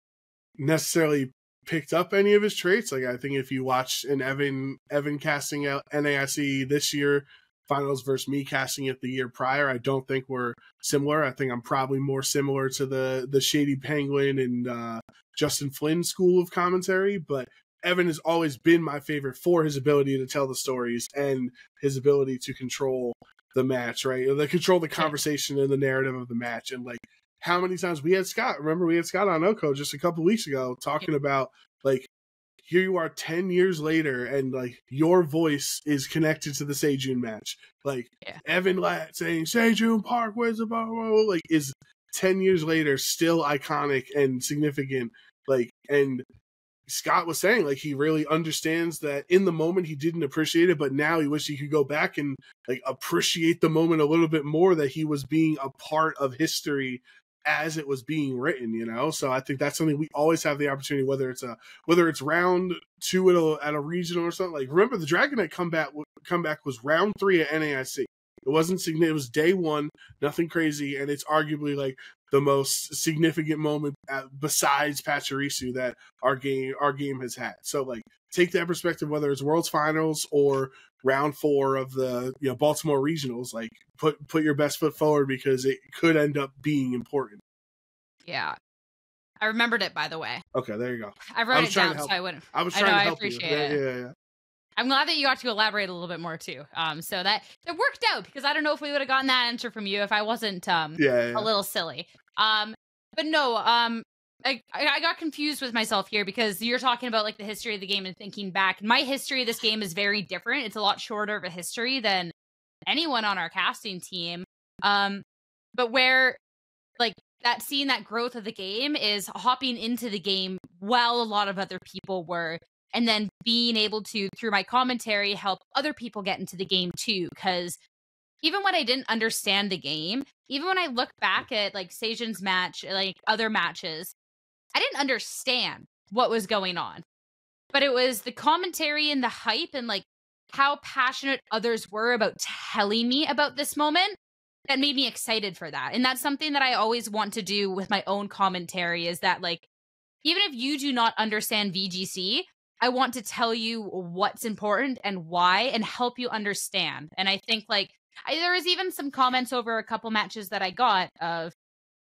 necessarily picked up any of his traits. Like i think if you watch an evan evan casting out naic this year finals versus me casting it the year prior i don't think we're similar. I think i'm probably more similar to the the shady penguin and uh justin flynn school of commentary but Evan has always been my favorite for his ability to tell the stories and his ability to control the match, right? To control the conversation and the narrative of the match. And like how many times we had Scott, remember we had Scott on OHKO just a couple weeks ago talking about like here you are 10 years later and like your voice is connected to the Sejun match. Like yeah. Evan Latt saying Sejun Park, where's the bar? Like is 10 years later still iconic and significant. Like, and Scott was saying, like he really understands that in the moment he didn't appreciate it, but now he wished he could go back and like appreciate the moment a little bit more that he was being a part of history as it was being written, you know. So I think that's something we always have the opportunity, whether it's a whether it's round two at a at a regional or something. Like remember the Dragonite comeback comeback was round three at NAIC. It wasn't significant. It was day one, nothing crazy, and it's arguably like the most significant moment at, besides Pachirisu that our game our game has had. So like take that perspective, whether it's World's Finals or round four of the you know Baltimore regionals, like put put your best foot forward because it could end up being important. Yeah. I remembered it by the way. Okay, there you go. I wrote I it down so I wouldn't. I was trying I know, to help I appreciate you. It. Yeah, yeah, yeah. I'm glad that you got to elaborate a little bit more too. Um, so that it worked out because I don't know if we would have gotten that answer from you if I wasn't um yeah, yeah. a little silly. Um, but no, um, I I got confused with myself here because you're talking about like the history of the game and thinking back. My history of this game is very different. It's a lot shorter of a history than anyone on our casting team. Um, but where like that seeing that growth of the game is hopping into the game while a lot of other people were and then being able to through my commentary help other people get into the game too because even when i didn't understand the game even when i look back at like Sejun's match like other matches i didn't understand what was going on. But it was the commentary and the hype and like how passionate others were about telling me about this moment that made me excited for that and that's something that i always want to do with my own commentary is that like even if you do not understand VGC, I want to tell you what's important and why and help you understand. And I think like I, there was even some comments over a couple matches that I got of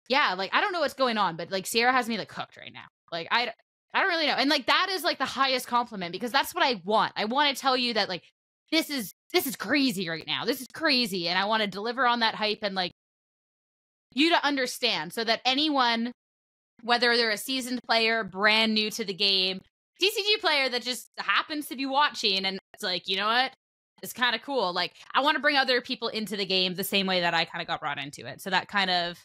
yeah, like I don't know what's going on, but like Sierra has me like cooked right now. Like I I don't really know. And like that is like the highest compliment because that's what I want. I want to tell you that like this is this is crazy right now. This is crazy and I want to deliver on that hype and like you to understand so that anyone whether they're a seasoned player, brand new to the game, TCG player that just happens to be watching and it's like, you know what? It's kind of cool. Like I want to bring other people into the game the same way that I kind of got brought into it. So that kind of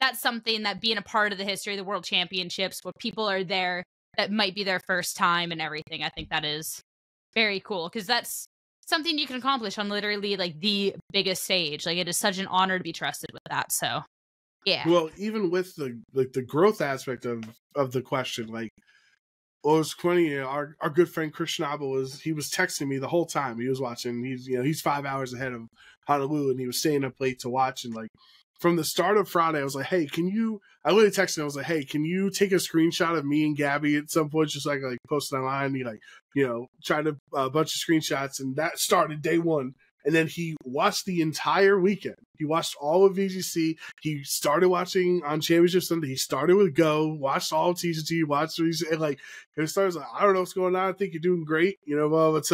that's something that being a part of the history of the world championships where people are there that might be their first time and everything. I think that is very cool because that's something you can accomplish on literally like the biggest stage. Like it is such an honor to be trusted with that. So yeah. Well, even with the like the growth aspect of of the question, like well, it was funny. Our our good friend Chris Schnabel was he was texting me the whole time. He was watching. He's you know he's five hours ahead of Honolulu, and he was staying up late to watch. And like from the start of Friday, I was like, "Hey, can you?" I literally texted. Him, I was like, "Hey, can you take a screenshot of me and Gabby at some point, just like like post it online?" He like, you know, tried a, a uh, bunch of screenshots, and that started day one. And then he watched the entire weekend. He watched all of VGC. He started watching on Championship Sunday. He started with Go, watched all of watched and like it started like, I don't know what's going on. I think you're doing great, you know. Well, it's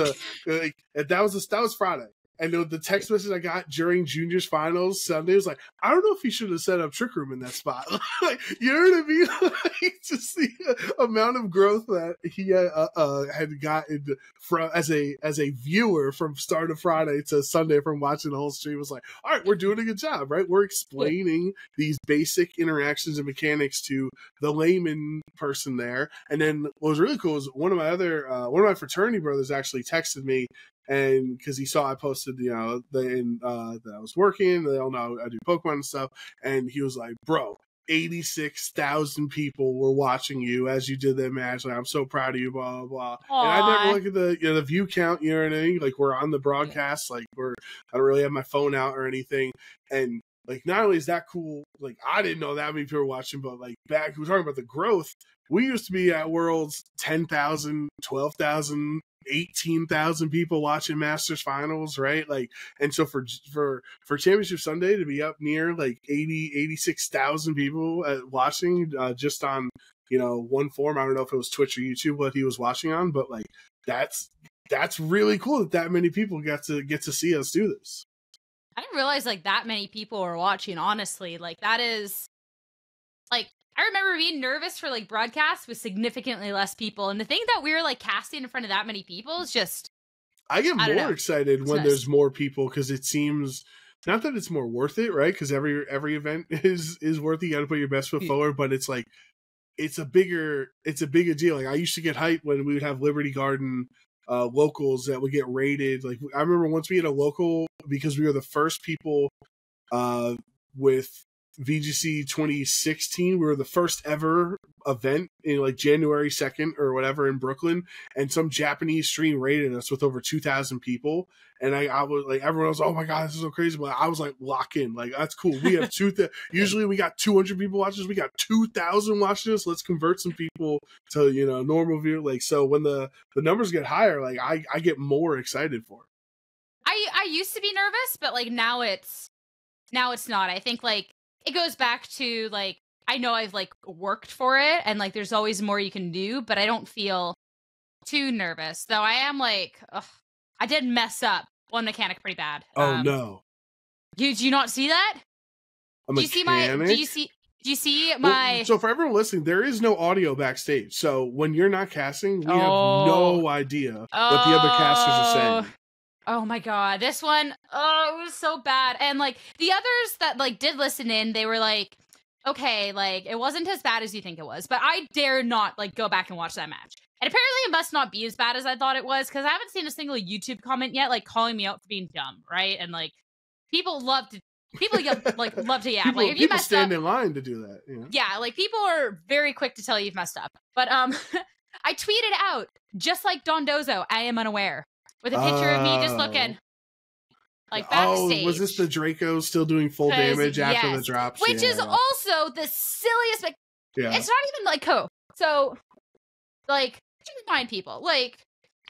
like that was a, that was Friday. And the text message I got during juniors finals Sunday was like, I don't know if he should have set up trick room in that spot. like, you know what I mean? like, just the amount of growth that he uh, uh, had gotten from as a as a viewer from start of Friday to Sunday from watching the whole stream was like, all right, we're doing a good job, right? We're explaining these basic interactions and mechanics to the layman person there. And then what was really cool is one of my other uh, one of my fraternity brothers actually texted me and because he saw I posted, you know, the, uh, that I was working, they all know I do Pokemon and stuff, and he was like, "Bro, 86,000 people were watching you as you did that match. Like, I'm so proud of you, blah, blah, blah. And I never look at the, you know, the view count, you know what I mean? Like, we're on the broadcast, like, we're, I don't really have my phone out or anything. And, like, not only is that cool, like, I didn't know that many people were watching, but, like, back, we're talking about the growth. We used to be at Worlds 10,000, 12,000, 18,000 people watching Masters finals, right? Like, and so for, for, for Championship Sunday to be up near like 80, 86,000 people uh, watching uh, just on, you know, one form. I don't know if it was Twitch or YouTube what he was watching on, but like, that's, that's really cool that that many people get to get to see us do this. I didn't realize like that many people were watching, honestly. Like, that is like I remember being nervous for like broadcasts with significantly less people. And the thing that we were like casting in front of that many people is just I get I more excited it's when nice. there's more people because it seems not that it's more worth it, right? Because every every event is is worth it. You got to put your best foot yeah. forward, but it's like it's a bigger it's a bigger deal. Like I used to get hyped when we would have Liberty Garden uh, locals that would get rated. Like I remember once we had a local because we were the first people uh, with VGC 2016. We were the first ever event in like January 2nd or whatever in Brooklyn, and some Japanese stream rated us with over 2,000 people. And I, I was like, everyone was, oh my god, this is so crazy. But I was like, lock in, like that's cool. We have two. Th- usually we got 200 people watching this. We got 2,000 watching this. Let's convert some people to you know normal view. Like so, when the the numbers get higher, like I I get more excited for. It. I I used to be nervous, but like now it's now it's not. I think like it goes back to like I know I've like worked for it and like there's always more you can do, but I don't feel too nervous. Though I am like ugh, I did mess up one mechanic pretty bad. Oh um, no. Did you not see that? A do you see my do you see do you see my well, So for everyone listening, there is no audio backstage. So when you're not casting, we oh. have no idea oh. what the other casters are saying. Oh. My god, this one, oh, it was so bad. And like the others that like did listen in, they were like, okay, like it wasn't as bad as you think it was, but I dare not like go back and watch that match. And apparently it must not be as bad as I thought it was because I haven't seen a single YouTube comment yet like calling me out for being dumb, right? And like people love to people like love to yeah people, like if you stand up, in line to do that you know? yeah like people are very quick to tell you you've messed up but um i tweeted out just like dondozo i am unaware with a picture of me just oh. looking oh. like backstage. Oh, was this the Draco still doing full damage after yes. the drops? Which yeah. is also the silliest. Like, yeah. It's not even like co. So, like, mind, people, like,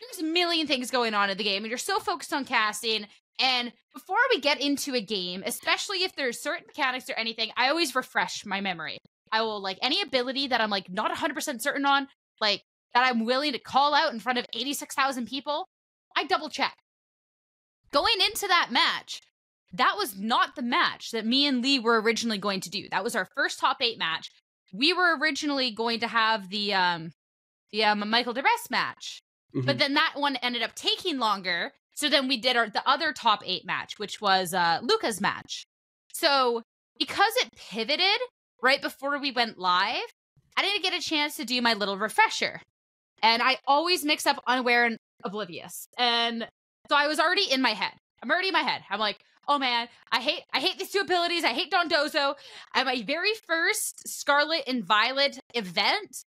there's a million things going on in the game, and you're so focused on casting. And before we get into a game, especially if there's certain mechanics or anything, I always refresh my memory. I will like any ability that I'm like not 100% certain on, like that I'm willing to call out in front of 86,000 people. I double check. Going into that match, that was not the match that me and Lee were originally going to do. That was our first top eight match. We were originally going to have the um the um, Michael DeRest match, mm-hmm. but then that one ended up taking longer. So then we did our the other top eight match, which was uh Luca's match. So because it pivoted right before we went live, I didn't get a chance to do my little refresher. And I always mix up unaware and oblivious. And so I was already in my head. I'm already in my head. I'm like, oh man, I hate I hate these two abilities. I hate Dondozo. At my very first Scarlet and Violet event,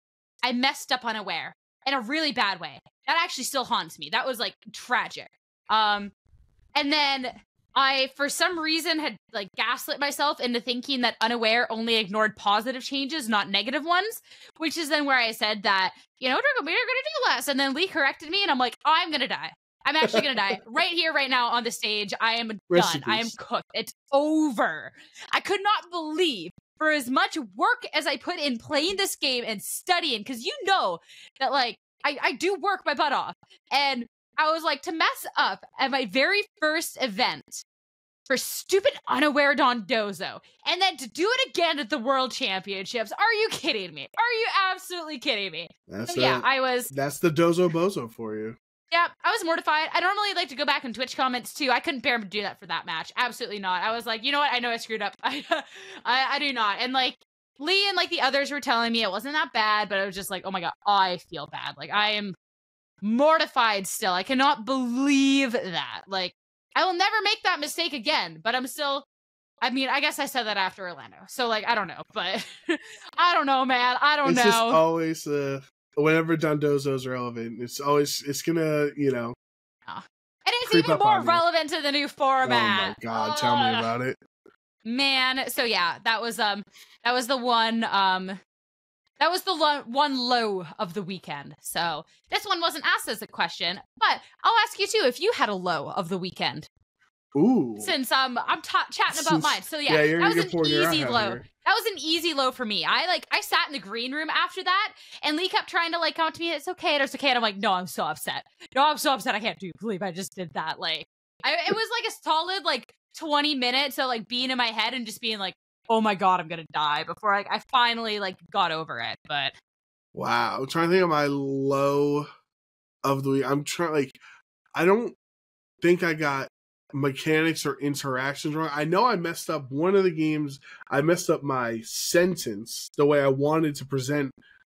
I messed up unaware in a really bad way. That actually still haunts me. That was like tragic. Um and then I, for some reason, had like gaslit myself into thinking that unaware only ignored positive changes, not negative ones. Which is then where I said that you know we're gonna do less, and then Lee corrected me, and I'm like, I'm gonna die. I'm actually gonna die right here, right now on the stage. I am Rest done. I am cooked. It's over. I could not believe for as much work as I put in playing this game and studying, because you know that like I, I do work my butt off. And I was like, to mess up at my very first event for stupid unaware Dondozo, and then to do it again at the World Championships. Are you kidding me? Are you absolutely kidding me? That's So yeah, I was that's the dozo bozo for you. yeah, I was mortified. I normally like to go back in Twitch comments too. I couldn't bear to do that for that match. Absolutely not. I was like, you know what? I know I screwed up. I, I, I do not. And like Lee and like the others were telling me it wasn't that bad, but I was just like, oh my god, I feel bad. Like I am mortified still. I cannot believe that. Like I will never make that mistake again. But I'm still. I mean, I guess I said that after Orlando. So like, I don't know, but I don't know, man. I don't it's know. just always uh whenever Dondozo's relevant, it's always it's gonna you know. and it's even more on you. relevant to the new Oh format. my god, tell me about it. man so yeah that was um that was the one um that was the lo- one low of the weekend. So this one wasn't asked as a question but i'll ask you too if you had a low of the weekend. Ooh, since um i'm ta- chatting about Since- mine. So yeah, yeah, that was an easy low. here. that was an easy low for me. I like i sat in the green room after that and lee kept trying to like come up to me it's okay it's okay and i'm like no i'm so upset. No i'm so upset. I can't do believe i just did that. Like I, it was like a solid like 20 minutes of like being in my head and just being like oh my god i'm gonna die before like i finally like got over it but Wow, I'm trying to think of my low of the week. I'm trying like I don't think I got mechanics or interactions wrong. I know I messed up one of the games. I messed up my sentence the way I wanted to present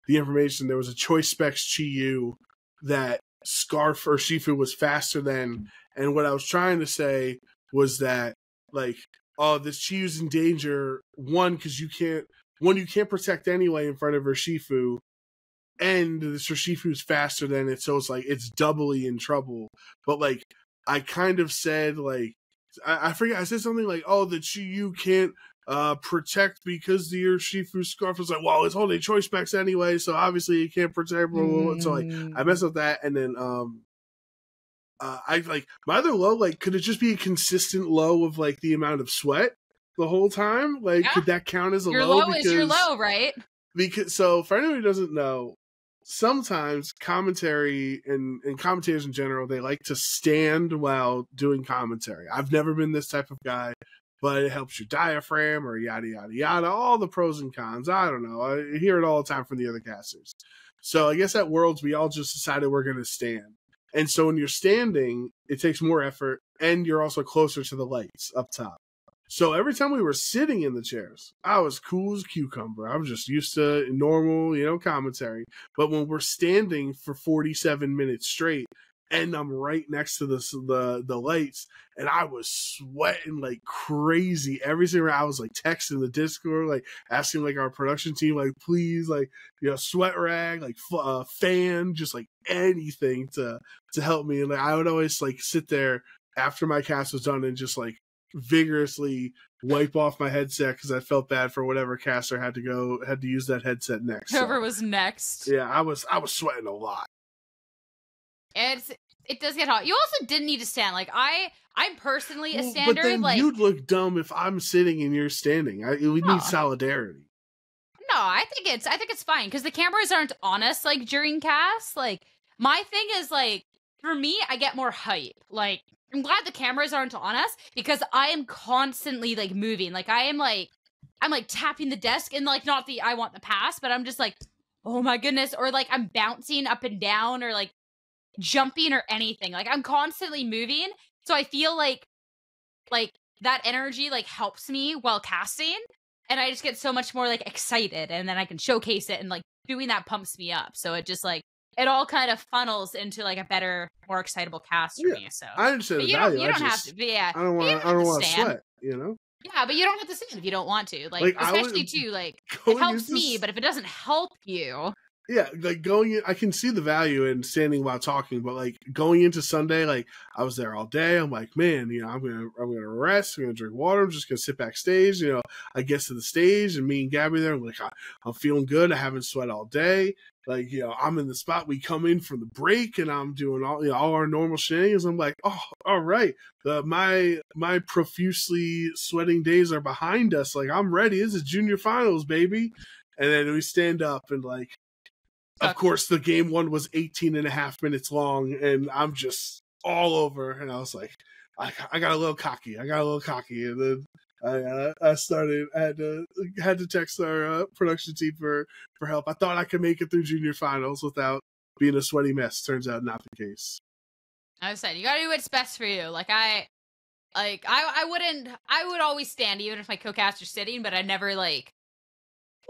the information. There was a choice specs Chi-Yu that Scarf Urshifu was faster than, and what I was trying to say was that like, oh, this is in danger. One, because you can't. One, you can't protect anyway in front of Urshifu, and the Shifu's faster than it, so it's like it's doubly in trouble. But like, I kind of said like, I, I forget. I said something like, "Oh, the Chi-Yu can't uh protect because the Urshifu scarf is like, well, it's holding choice specs anyway, so obviously it can't protect." Blah, blah, blah. So like, I messed up that, and then um, uh, I like my other low. Like, could it just be a consistent low of like the amount of sweat the whole time? Like, Yeah. could that count as a your low? low is your low right because so for anyone who doesn't know sometimes commentary and, and commentators in general they like to stand while doing commentary i've never been this type of guy but it helps your diaphragm or yada yada yada all the pros and cons i don't know i hear it all the time from the other casters so i guess at worlds we all just decided we're going to stand and so when you're standing it takes more effort and you're also closer to the lights up top so every time we were sitting in the chairs, I was cool as cucumber. I was just used to normal, you know, commentary. But when we're standing for 47 minutes straight, and I'm right next to the the the lights, and I was sweating like crazy. Every single I was like texting the Discord, like asking like our production team, like please, like you know, sweat rag, like f- uh, fan, just like anything to to help me. And like I would always like sit there after my cast was done and just like vigorously wipe off my headset because I felt bad for whatever caster had to go had to use that headset next. So, whoever was next yeah, I was I was sweating a lot. it's it does get hot you also didn't need to stand like i i'm personally a Well, standard but then like you'd look dumb if I'm sitting and you're standing. I, we Aw. need solidarity. No, I think it's I think it's fine because the cameras aren't on us like during cast. Like my thing is like for me, I get more hype. Like I'm glad the cameras aren't on us because I am constantly like moving. Like I am like I'm like tapping the desk and like not the I want the pass, but I'm just like oh my goodness, or like I'm bouncing up and down or like jumping or anything. Like I'm constantly moving, so I feel like like that energy like helps me while casting and I just get so much more like excited and then I can showcase it and like doing that pumps me up. So it just like it all kind of funnels into like a better, more excitable cast for Yeah, me. So I understand but you don't you I don't have to yeah. I don't want. I don't to want to sweat. You know. Yeah, but you don't have to stand if you don't want to. Like, Like, especially would- too, like it helps me, but if it doesn't help you, yeah, like going in, I can see the value in standing while talking, but like going into Sunday, like I was there all day. I'm like, man, you know, I'm gonna I'm gonna rest. I'm gonna drink water. I'm just gonna sit backstage. You know, I get to the stage and me and Gabby there. I'm like, I, am feeling good. I haven't sweat all day. Like, you know, I'm in the spot. We come in from the break and I'm doing all you know all our normal shenanigans. I'm like, oh, all right. My my profusely sweating days are behind us. Like I'm ready. This is junior finals, baby. And then we stand up and like of course the game one was 18 and a half minutes long and i'm just all over and i was like i, I got a little cocky i got a little cocky and then I, uh, I started had to had to text our uh, production team for for help. I thought I could make it through junior finals without being a sweaty mess. Turns out not the case. I said you got to do what's best for you. Like I, like I I wouldn't I would always stand even if my co-cast are sitting, but I never like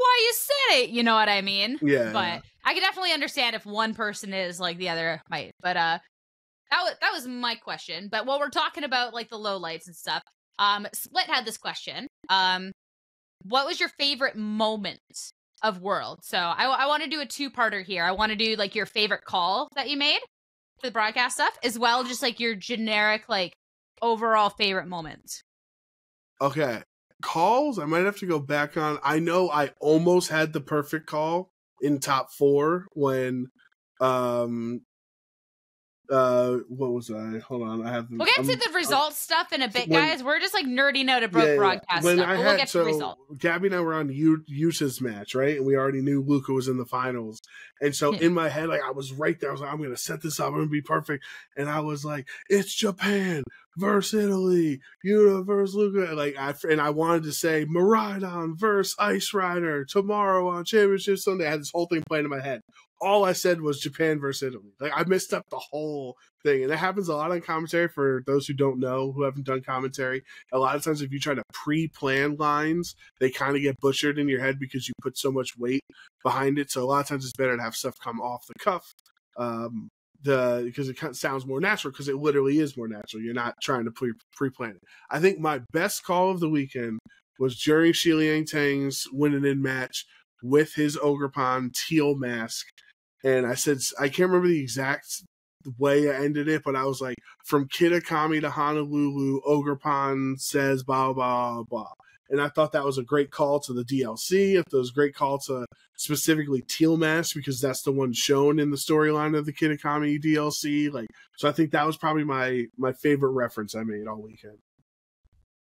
why you said it. You know what I mean? Yeah. But I can definitely understand if one person is like the other might. But uh that was that was my question. But while we're talking about like the low lights and stuff, um Split had this question. Um what was your favorite moment of World? So I I want to do a two-parter here. I want to do like your favorite call that you made for the broadcast stuff as well just like your generic like overall favorite moment. Okay. Calls, I might have to go back on. I know I almost had the perfect call in top four when um uh what was I? Hold on, I have. We'll get I'm, to the results stuff in a bit, when, guys. We're just like nerding out about yeah, broadcast when stuff. I had, we'll get so, to the result. Gabby and I were on U- Yuta's match, right? And we already knew Luca was in the finals. And so yeah. in my head, like I was right there. I was like, I'm gonna set this up, I'm gonna be perfect. And I was like, it's Japan versus Italy, Yuta versus Luca. Like I and I wanted to say Miraidon versus Ice Rider tomorrow on Championship Sunday. I had this whole thing playing in my head all I said was Japan versus Italy. Like I messed up the whole thing, and that happens a lot on commentary. For those who don't know, who haven't done commentary, a lot of times if you try to pre-plan lines, they kind of get butchered in your head because you put so much weight behind it. So a lot of times it's better to have stuff come off the cuff. Um, the because it sounds more natural because it literally is more natural. You're not trying to pre pre-plan it. I think my best call of the weekend was during Shi Liang Tang's winning in match with his Ogerpon teal mask and I said I can't remember the exact way I ended it, but I was like, from Kitakami to Honolulu, Ogerpon says blah blah blah. And I thought that was a great call to the DLC. If a great call to specifically Teal Mask because that's the one shown in the storyline of the Kitakami DLC. Like, so I think that was probably my my favorite reference I made all weekend.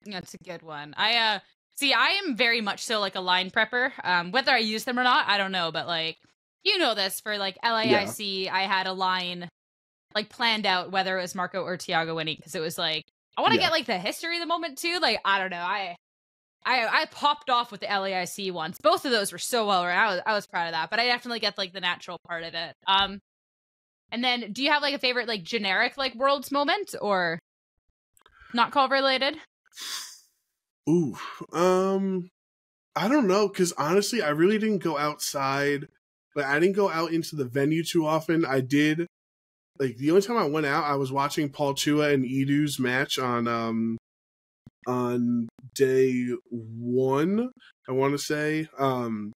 That's a good one. I uh see. I am very much so like a line prepper. Um, whether I use them or not, I don't know. But like, you know this for like LAIC, yeah. I had a line like planned out whether it was Marco or Tiago winning because it was like I want to yeah. get like the history of the moment too. Like I don't know, I I I popped off with the LAIC once. Both of those were so well. I was I was proud of that, but I definitely get like the natural part of it. Um, and then do you have like a favorite like generic like worlds moment or not call related? Ooh, um, I don't know because honestly, I really didn't go outside I didn't go out into the venue too often. I did like the only time I went out, I was watching Paul Chua and Edu's match on um on day one. I want to say, um,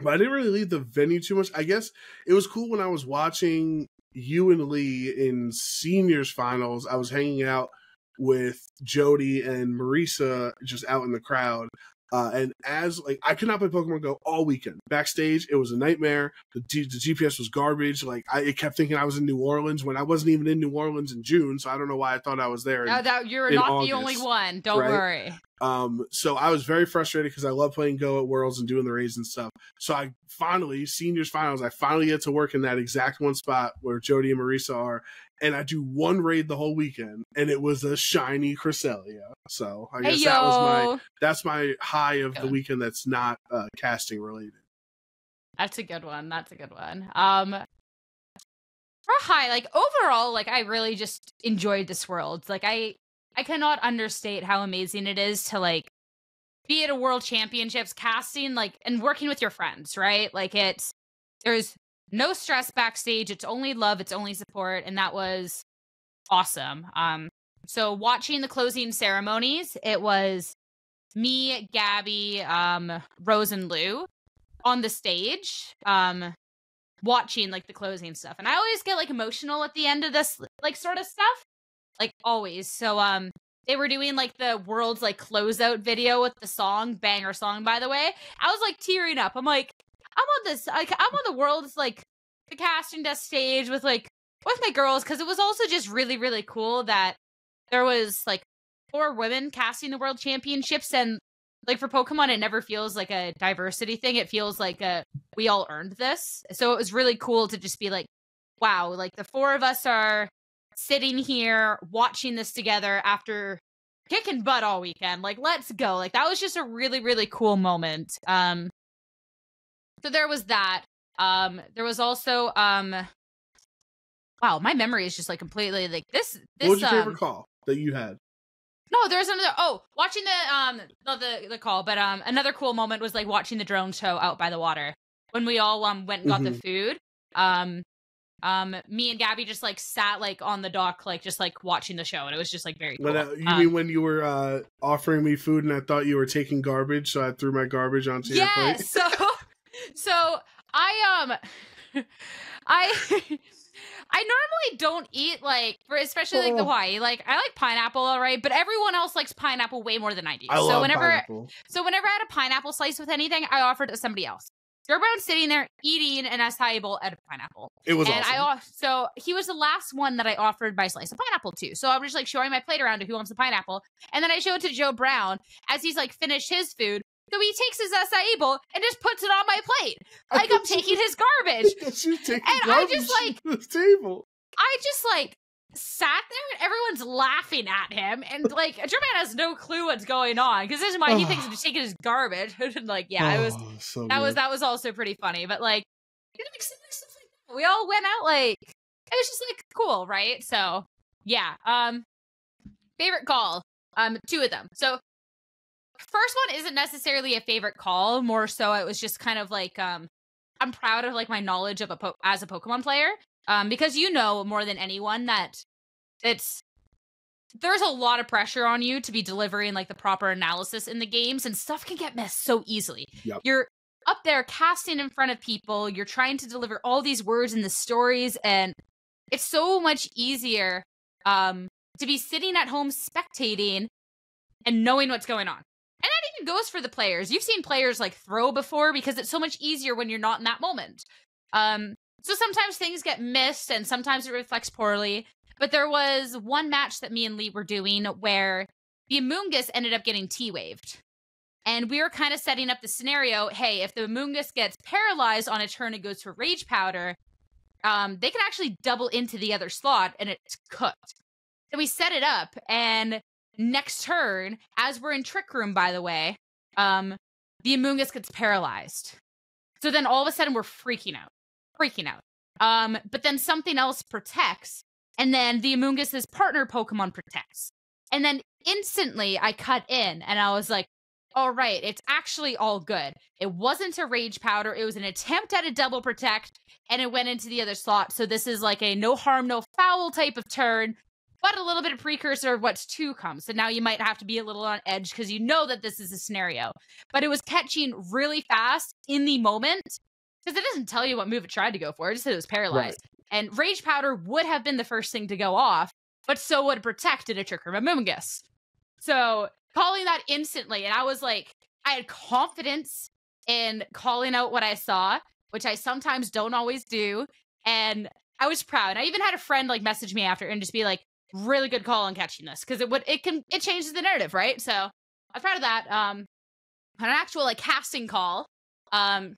but I didn't really leave the venue too much. I guess it was cool when I was watching you and Lee in seniors finals. I was hanging out with Jody and Marisa just out in the crowd. Uh, and as like I could not play Pokemon Go all weekend. Backstage, it was a nightmare. The, G- the GPS was garbage. Like I kept thinking I was in New Orleans when I wasn't even in New Orleans in June. So I don't know why I thought I was there. No, that you're not August, the only one. Don't right? worry. Um, so I was very frustrated because I love playing Go at Worlds and doing the raids and stuff. So I finally, seniors finals, I finally get to work in that exact one spot where Jody and Marisa are, and I do one raid the whole weekend, and it was a shiny Cresselia. So I guess hey, that was my that's my high of the weekend. That's not uh, casting related. That's a good one. That's a good one. Um, for high, like overall, like I really just enjoyed this world. Like I, I cannot understate how amazing it is to like be at a world championships casting, like and working with your friends, right? Like it's there's no stress backstage. It's only love, it's only support, and that was awesome. Um, so watching the closing ceremonies, it was me, Gabby, um, Rose, and Lou on the stage. Um, watching like the closing stuff. And I always get like emotional at the end of this like sort of stuff. Like always. So um they were doing like the world's like closeout video with the song, banger song by the way. I was like tearing up. I'm like, I'm on this like I'm on the world's like the casting desk stage with like with my girls because it was also just really, really cool that there was like four women casting the world championships and like for Pokemon, it never feels like a diversity thing. It feels like a we all earned this. So it was really cool to just be like, wow, like the four of us are sitting here watching this together after kicking butt all weekend. Like, let's go. Like that was just a really, really cool moment. Um so there was that. Um there was also um wow, my memory is just like completely like this this what was your favorite um, call that you had? no, there was another. Oh, watching the um not the the call, but um another cool moment was like watching the drone show out by the water when we all um went and got the Mhm. food. Um, um, me and Gabby just like sat like on the dock, like just like watching the show, and it was just like very cool. When I, you Um, mean when you were uh, offering me food and I thought you were taking garbage, so I threw my garbage onto your plate? So, so I um, I. I normally don't eat like, for especially like the. Hawaii. Like I like pineapple, all right, but everyone else likes pineapple way more than I do. I so love whenever pineapple. So whenever I had a pineapple slice with anything, I offered it to somebody else. Joe Brown's sitting there eating an acai bowl out of pineapple. It was and awesome. I off- so he was the last one that I offered my slice of pineapple to. So I'm just like showing my plate around to who wants the pineapple. And then I show it to Joe Brown as he's like finished his food. So he takes his acai bowl and just puts it on my plate. Like I'm taking his garbage. She's taking And I just, garbage to the table. I just like sat there and everyone's laughing at him and like Brown has no clue what's going on because this is why he thinks he's taking his garbage. and like, yeah, it was Oh, so that was that was also pretty funny. But like, you know, like, stuff stuff like that. we all went out like it was just like cool, right? So yeah. Um, favorite call. Um, two of them. So first one isn't necessarily a favorite call. More so, it was just kind of like um, I'm proud of like my knowledge of a po- as a Pokemon player. Um, because you know more than anyone that it's there's a lot of pressure on you to be delivering like the proper analysis in the games and stuff can get missed so easily. Yep. You're up there casting in front of people, you're trying to deliver all these words and the stories and it's so much easier um to be sitting at home spectating and knowing what's going on. And goes for the players. You've seen players like throw before because it's so much easier when you're not in that moment. Um so sometimes things get missed and sometimes it reflects poorly. But there was one match that me and Lee were doing where the Amoonguss ended up getting T waved. And we were kind of setting up the scenario hey, if the Amoonguss gets paralyzed on a turn and goes for Rage Powder, um, they can actually double into the other slot and it's cooked. So we set it up, and next turn, as we're in Trick Room, by the way, um, the Amoonguss gets paralyzed. So then all of a sudden we're freaking out, freaking out. Um, but then something else protects, and then the Amoonguss's partner Pokemon protects. And then instantly I cut in and I was like, all right, it's actually all good. It wasn't a rage powder, it was an attempt at a double protect, and it went into the other slot. So this is like a no harm, no foul type of turn, but a little bit of precursor of what's to come. So now you might have to be a little on edge because you know that this is a scenario. But it was catching really fast in the moment because it doesn't tell you what move it tried to go for. It just said it was paralyzed. And Rage Powder would have been the first thing to go off, but so would Protect did a Trick Room Amoonguss. So calling that instantly, and I was like, I had confidence in calling out what I saw, which I sometimes don't always do. And I was proud. I even had a friend like message me after and just be like, really good call on catching this because it would it can it changes the narrative, right? So I was proud of that. Um an actual like casting call. Um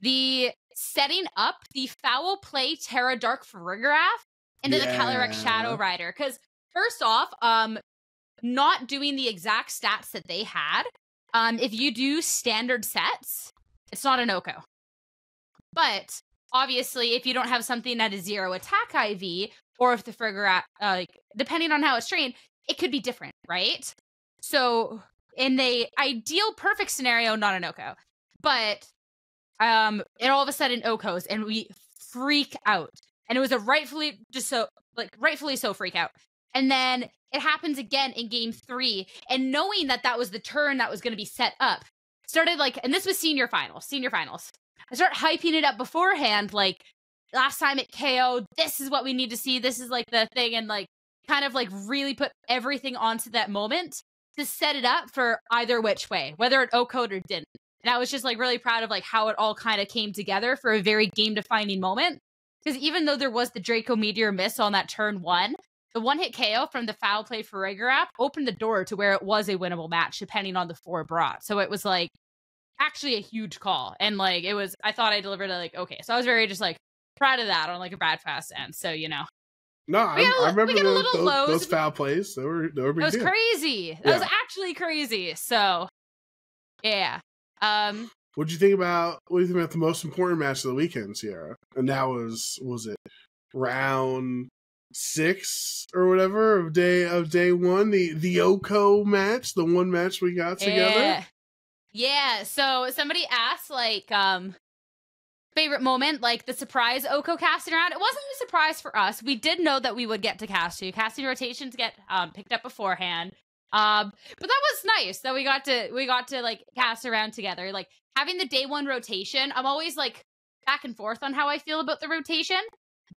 the setting up the foul play Tera Dark Farigiraf into the Calyrex Shadow Rider. Because first off, um not doing the exact stats that they had. Um, if you do standard sets, it's not an OHKO. But obviously, if you don't have something that is zero attack IV, or if the Farigiraf, uh, like depending on how it's trained, it could be different, right? So in the ideal perfect scenario, not an OHKO, but um, it all of a sudden OHKOs, and we freak out, and it was a rightfully just so like rightfully so freak out, and then it happens again in game three, and knowing that that was the turn that was going to be set up, started like, and this was senior finals, senior finals. I start hyping it up beforehand, like last time at KO, this is what we need to see. This is like the thing, and like kind of like really put everything onto that moment to set it up for either which way, whether it OHKO'd or didn't. And I was just like really proud of like how it all kind of came together for a very game defining moment. Because even though there was the Draco Meteor miss on that turn one, the one hit KO from the foul play for Regulap opened the door to where it was a winnable match, depending on the four brought. So it was like actually a huge call. And like it was, I thought I delivered it like, okay. So I was very just like proud of that on like a bad fast end. So, you know. No, I, I remember those, those, those, foul plays. They were, they were big That was deal. crazy. That yeah. was actually crazy. So, yeah. Um, what do you think about what do you think about the most important match of the weekend, Sierra? And that was was it round six or whatever of day of day one, the the OHKO match, the one match we got together. Yeah. yeah. So somebody asked like um favorite moment, like the surprise OHKO casting around. It wasn't a surprise for us. We did know that we would get to cast you. Casting rotations get um picked up beforehand. Um, but that was nice that we got to we got to like cast around together. Like having the day one rotation, I'm always like back and forth on how I feel about the rotation.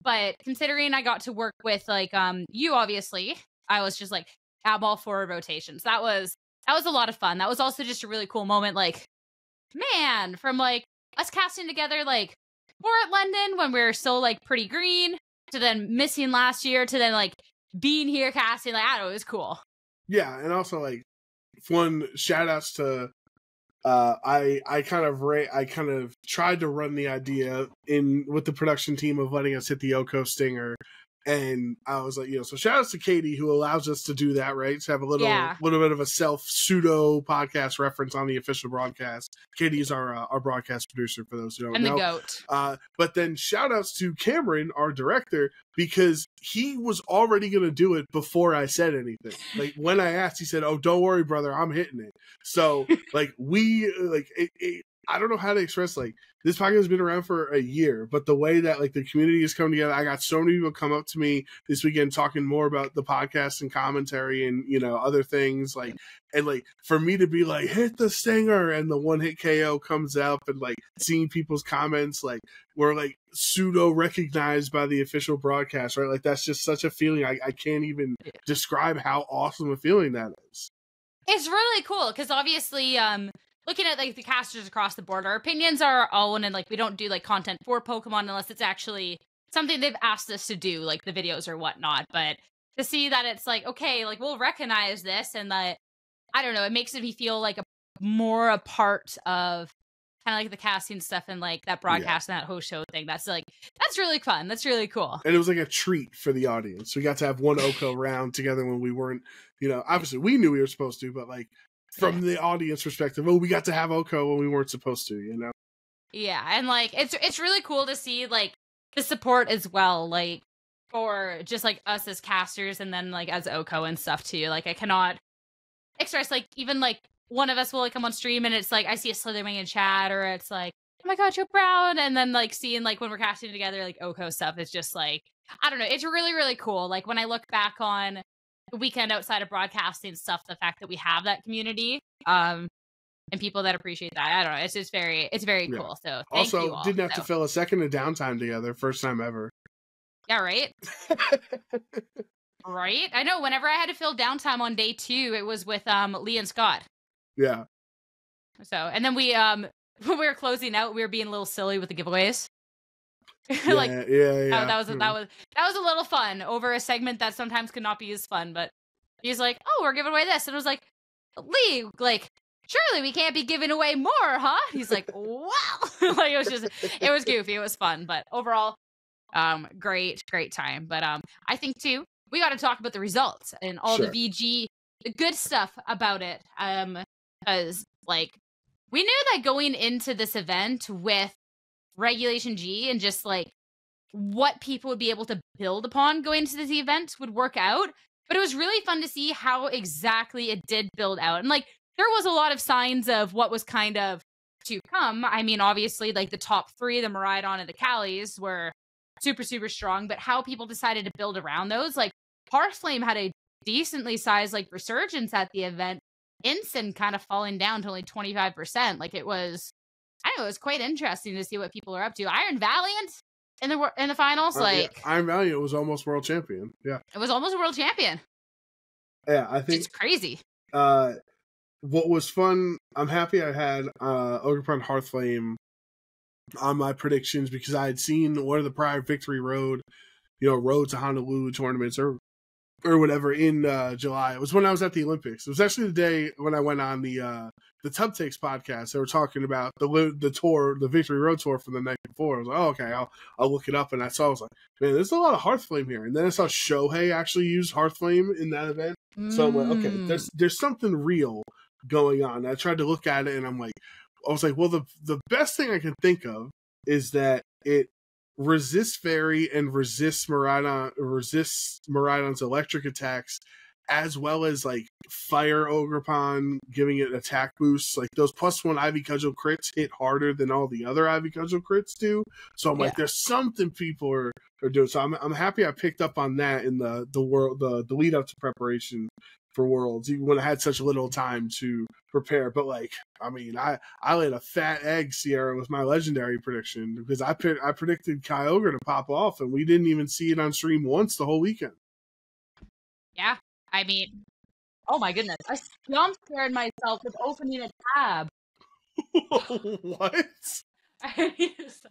But considering I got to work with like um you obviously, I was just like I'm all for rotations. That was that was a lot of fun. That was also just a really cool moment. Like, man, from like us casting together like for at London when we were still like pretty green to then missing last year to then like being here casting like I don't know, it was cool. Yeah, and also like one shout outs to uh I I kind of ra- I kind of tried to run the idea in with the production team of letting us hit the OHKO stinger and I was like, you know, so shout outs to Katie who allows us to do that, right? To have a little yeah. little bit of a self pseudo podcast reference on the official broadcast. Katie is our uh, our broadcast producer for those who don't and know. And the goat. Uh, but then shout outs to Cameron, our director, because he was already going to do it before I said anything. Like when I asked, he said, "Oh, don't worry, brother, I'm hitting it." So like we like it, it, I don't know how to express like this podcast has been around for a year, but the way that like the community has come together, I got so many people come up to me this weekend talking more about the podcast and commentary and you know other things like and like for me to be like hit the stinger and the one hit KO comes up and like seeing people's comments like were like pseudo recognized by the official broadcast, right? Like that's just such a feeling I, I can't even describe how awesome a feeling that is. It's really cool because obviously um looking at like the casters across the board, our opinions are our own, and like we don't do like content for Pokemon unless it's actually something they've asked us to do, like the videos or whatnot. But to see that it's like, okay, like we'll recognize this and that I don't know, it makes me feel like a more a part of kind of like the casting stuff and like that broadcast yeah. and that host show thing. That's like that's really fun. That's really cool. And it was like a treat for the audience. We got to have one OHKO round together when we weren't, you know, obviously we knew we were supposed to, but like from yeah. the audience perspective. Oh, we got to have OHKO when we weren't supposed to, you know. Yeah, and like it's it's really cool to see like the support as well, like for just like us as casters and then like as OHKO and stuff too. Like I cannot express like even like one of us will like come on stream and it's like I see a Slitherwing in chat or it's like, oh my god, you're brown and then like seeing like when we're casting together like OHKO stuff is just like I don't know, it's really, really cool. Like when I look back on weekend outside of broadcasting stuff the fact that we have that community um and people that appreciate that i don't know it's just very it's very yeah. cool so also didn't have so. to fill a second of downtime together first time ever. Yeah right? Right? I know whenever i had to fill downtime on day two it was with um lee and scott. Yeah. So and then we um when we were closing out we were being a little silly with the giveaways like yeah, yeah. That, that was mm. that was that was a little fun over a segment that sometimes could not be as fun. But he's like, "Oh, we're giving away this," and it was like, "Lee, like, surely we can't be giving away more, huh?" He's like, "Wow!" like it was just, it was goofy, it was fun, but overall, um, great, great time. But um, I think too, we got to talk about the results and all sure. the VG, the good stuff about it. Um, because like we knew that going into this event with Regulation G and just like what people would be able to build upon going to this event would work out. But it was really fun to see how exactly it did build out. And like there was a lot of signs of what was kind of to come. I mean, obviously, like the top three, the Miraidon and the Callies were super, super strong, but how people decided to build around those, like Hearthflame had a decently sized like resurgence at the event. Instant kind of falling down to only 25%. Like it was I know it was quite interesting to see what people are up to. Iron Valiant, in the in the finals. Uh, yeah, like Iron Valiant was almost world champion. Yeah, it was almost a world champion. yeah. I think It's crazy. uh, what was fun. I'm happy I had uh, Ogerpon Hearthflame on my predictions because I had seen one of the prior Victory Road, you know, Road to Honolulu tournaments or or whatever in uh, July. It was when I was at the Olympics. It was actually the day when I went on the uh, the Tub Takes podcast. They were talking about the the tour, the Victory Road tour from the night before. I was like, oh, okay, I'll I'll look it up. And I saw, I was like, man, there's a lot of Hearthflame here. And then I saw Shohei actually use Hearthflame in that event. So I'm like, okay, Mm. there's there's something real going on. I tried to look at it and I'm like, I was like, well, the the best thing I can think of is that it resists fairy and resists Miraidon resists Miraidon's electric attacks as well as like fire Ogerpon giving it attack boosts. Like those plus one Ivy Cudgel crits hit harder than all the other Ivy Cudgel crits do. So I'm like, there's something people are, are doing. So I'm I'm happy I picked up on that in the the world the the lead up to preparation for Worlds, even when I had such a little time to prepare. But like, I mean, I I laid a fat egg, Sierra, with my legendary prediction because I pi- I predicted Kyogre to pop off, and we didn't even see it on stream once the whole weekend. Yeah, I mean, oh my goodness, I jump scared myself with opening a tab. what? I just-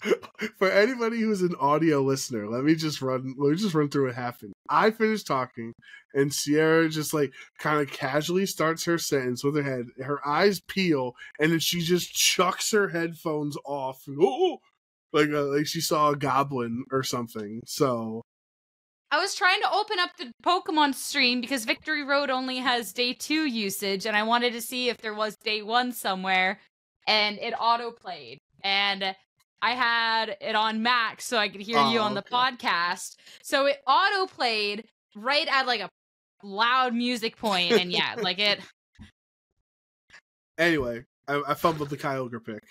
For anybody who's an audio listener, let me just run. Let me just run through what happened. I finished talking, and Sierra just like kind of casually starts her sentence with her head. Her eyes peel, and then she just chucks her headphones off. And, oh, like uh, like she saw a goblin or something. So I was trying to open up the Pokemon stream because Victory Road only has day two usage, and I wanted to see if there was day one somewhere, and it auto played. And I had it on max so I could hear you Oh, on the okay. podcast. So it auto played right at like a loud music point, and yeah, like it. anyway, I, I fumbled the Kyogre pick.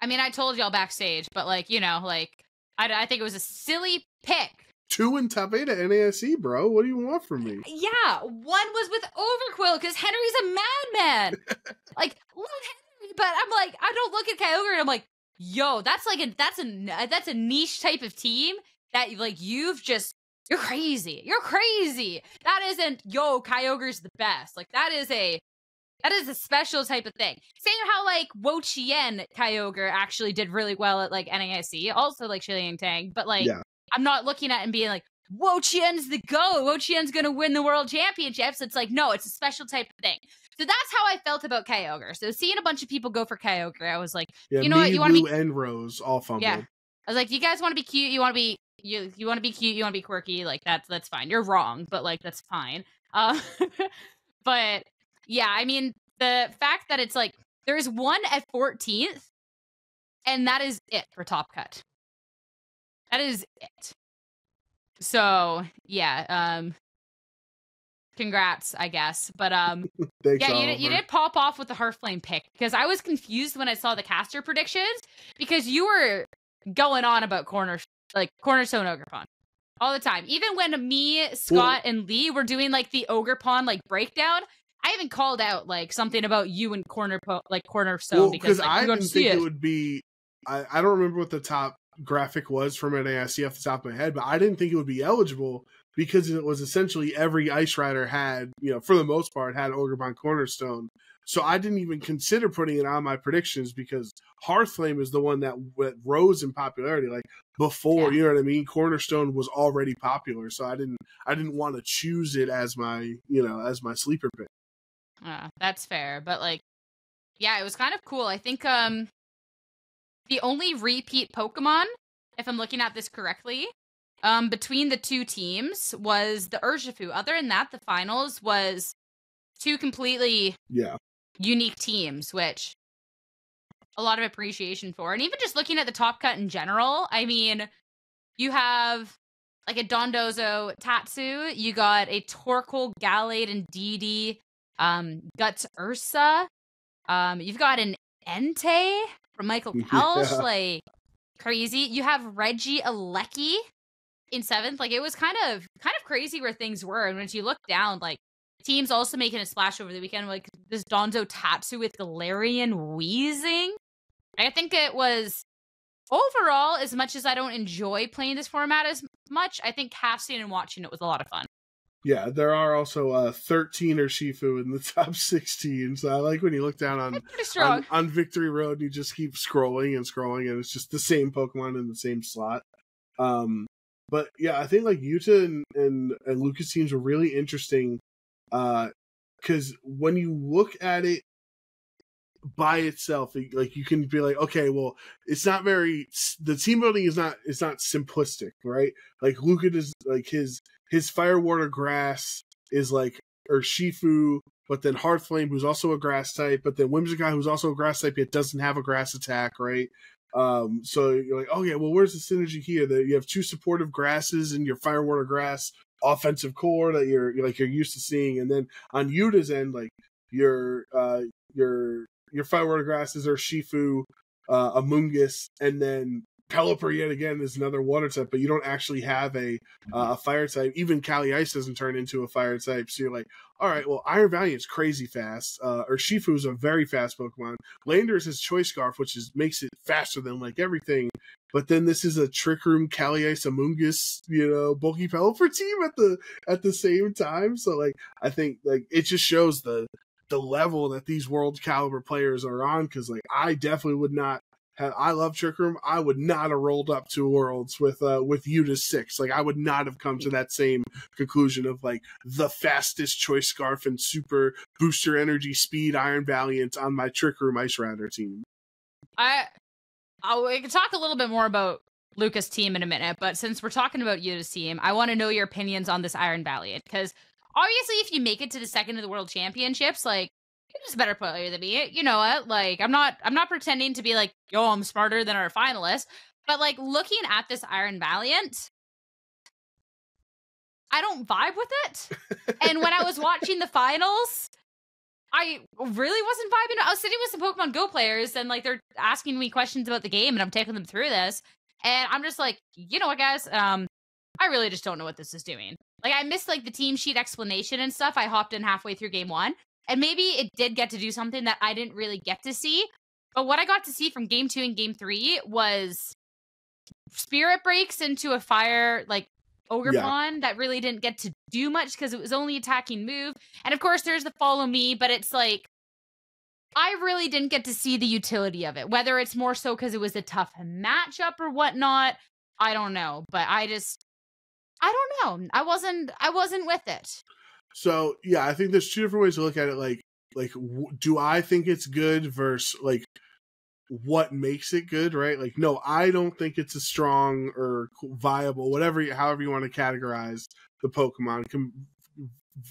I mean, I told y'all backstage, but like you know, like I, I think it was a silly pick. Two in top eight at NASE, bro. What do you want from me? Uh, yeah, one was with Overqwil because Henry's a madman. like, love Henry, but I'm like, I don't look at Kyogre and I'm like, yo, that's like a that's a that's a niche type of team that like you've just you're crazy. You're crazy. That isn't yo, Kyogre's the best. Like that is a that is a special type of thing. Same how like Wo Chien Kyogre actually did really well at like NAIC, also like Shillian Tang, but like Yeah. I'm not looking at and being like, Wo Chien's the go. Wo Chien's gonna win the world championships. It's like, no, it's a special type of thing. So that's how I felt about Kyogre. So seeing a bunch of people go for Kyogre, I was like, Yeah, You know what, you wanna Lou, be- and Rose all fumbled. Yeah. I was like, you guys want to be cute, you want to be you you want to be cute, you want to be quirky, like that's that's fine. You're wrong, but like that's fine. Um, but yeah, I mean the fact that it's like there's one at 14th, and that is it for Top Cut. That is it. So yeah, um, congrats, I guess. But um, Thanks, yeah, you did, you did pop off with the Hearthflame pick because I was confused when I saw the caster predictions because you were going on about corner like cornerstone Ogerpon all the time. Even when me, Scott, and Lee were doing like the Ogerpon like breakdown, I even called out like something about you and corner po- like cornerstone Well, because like, I didn't see think it. it would be. I, I don't remember what the top graphic was from an NAIC off the top of my head, but I didn't think it would be eligible because it was essentially every Ice Rider had, you know, for the most part, had Ogerpon Cornerstone. So I didn't even consider putting it on my predictions because Hearthflame is the one that, that rose in popularity. Like before, Yeah. you know what I mean. Cornerstone was already popular, so I didn't I didn't want to choose it as my you know as my sleeper pick. Uh, that's fair, but like, yeah, it was kind of cool. I think um, the only repeat Pokemon, if I'm looking at this correctly, um, between the two teams was the Urshifu. Other than that, the finals was two completely Yeah, unique teams, which a lot of appreciation for. And even just looking at the top cut in general, I mean, you have like a Dondozo Tatsu, you got a Torkoal Gallade and Didi, um, Guts Ursa, um, you've got an Entei from Michael Kelch, Yeah. like crazy. You have Regieleki in seventh. Like it was kind of kind of crazy where things were. And when you look down, like teams also making a splash over the weekend, like this Donzo Tatsu with Galarian Weezing. I think it was overall, as much as I don't enjoy playing this format as much, I think casting and watching it was a lot of fun. Yeah, there are also uh, 13 Urshifu in the top 16. So I like when you look down on, on, on Victory Road and you just keep scrolling and scrolling, and it's just the same Pokemon in the same slot. Um, but yeah, I think like Utah and, and, and Lucas teams are really interesting because uh, when you look at it by itself like you can be like okay well it's not very the team building is not it's not simplistic right like luca is like his his fire water grass is like Urshifu, but then Hearthflame, who's also a grass type, but then Whimsicott, who's also a grass type, yet doesn't have a grass attack, right? Um, so you're like, okay, well, where's the synergy here? That you have two supportive grasses in your fire water grass offensive core that you're like you're used to seeing, and then on Yuta's end, like your uh your your firewater grasses Urshifu, uh, Amoonguss, and then Pelipper yet again is another water type, but you don't actually have a uh, a fire type. Even Cali Ice doesn't turn into a fire type. So you're like, all right, well, Iron Valiant's crazy fast, uh, Urshifu's a very fast Pokemon. Landorus is Choice Scarf, which is makes it faster than like everything. But then this is a Trick Room, Cali Ice, Amoonguss, you know, Bulky Pelipper team at the at the same time. So like, I think like it just shows the the level that these world caliber players are on because like I definitely would not I love Trick Room. I would not have rolled up to Worlds with uh with you to six. Like I would not have come to that same conclusion of like the fastest choice scarf and super booster energy speed Iron Valiant on my Trick Room Ice Rider team. I I'll, we can talk a little bit more about Lucas' team in a minute, but since we're talking about Yuta's team, I want to know your opinions on this Iron Valiant because obviously if you make it to the second of the world championships like you're just a better player than me you know what like i'm not i'm not pretending to be like yo i'm smarter than our finalists but like looking at this iron valiant i don't vibe with it and when i was watching the finals I really wasn't vibing. I was sitting with some Pokemon Go players and like they're asking me questions about the game and I'm taking them through this. And I'm just like, you know what, guys? Um, I really just don't know what this is doing. Like I missed like the team sheet explanation and stuff. I hopped in halfway through game one. And maybe it did get to do something that I didn't really get to see. But what I got to see from game two and game three was spirit breaks into a fire like ogre yeah. that really didn't get to do much because it was only attacking move. And of course there's the follow me, but it's like I really didn't get to see the utility of it. Whether it's more so because it was a tough matchup or whatnot, I don't know. But I just I don't know. I wasn't I wasn't with it. So yeah, I think there's two different ways to look at it. Like like w- do I think it's good versus like what makes it good, right? Like no, I don't think it's a strong or viable, whatever, however you want to categorize the Pokemon, com-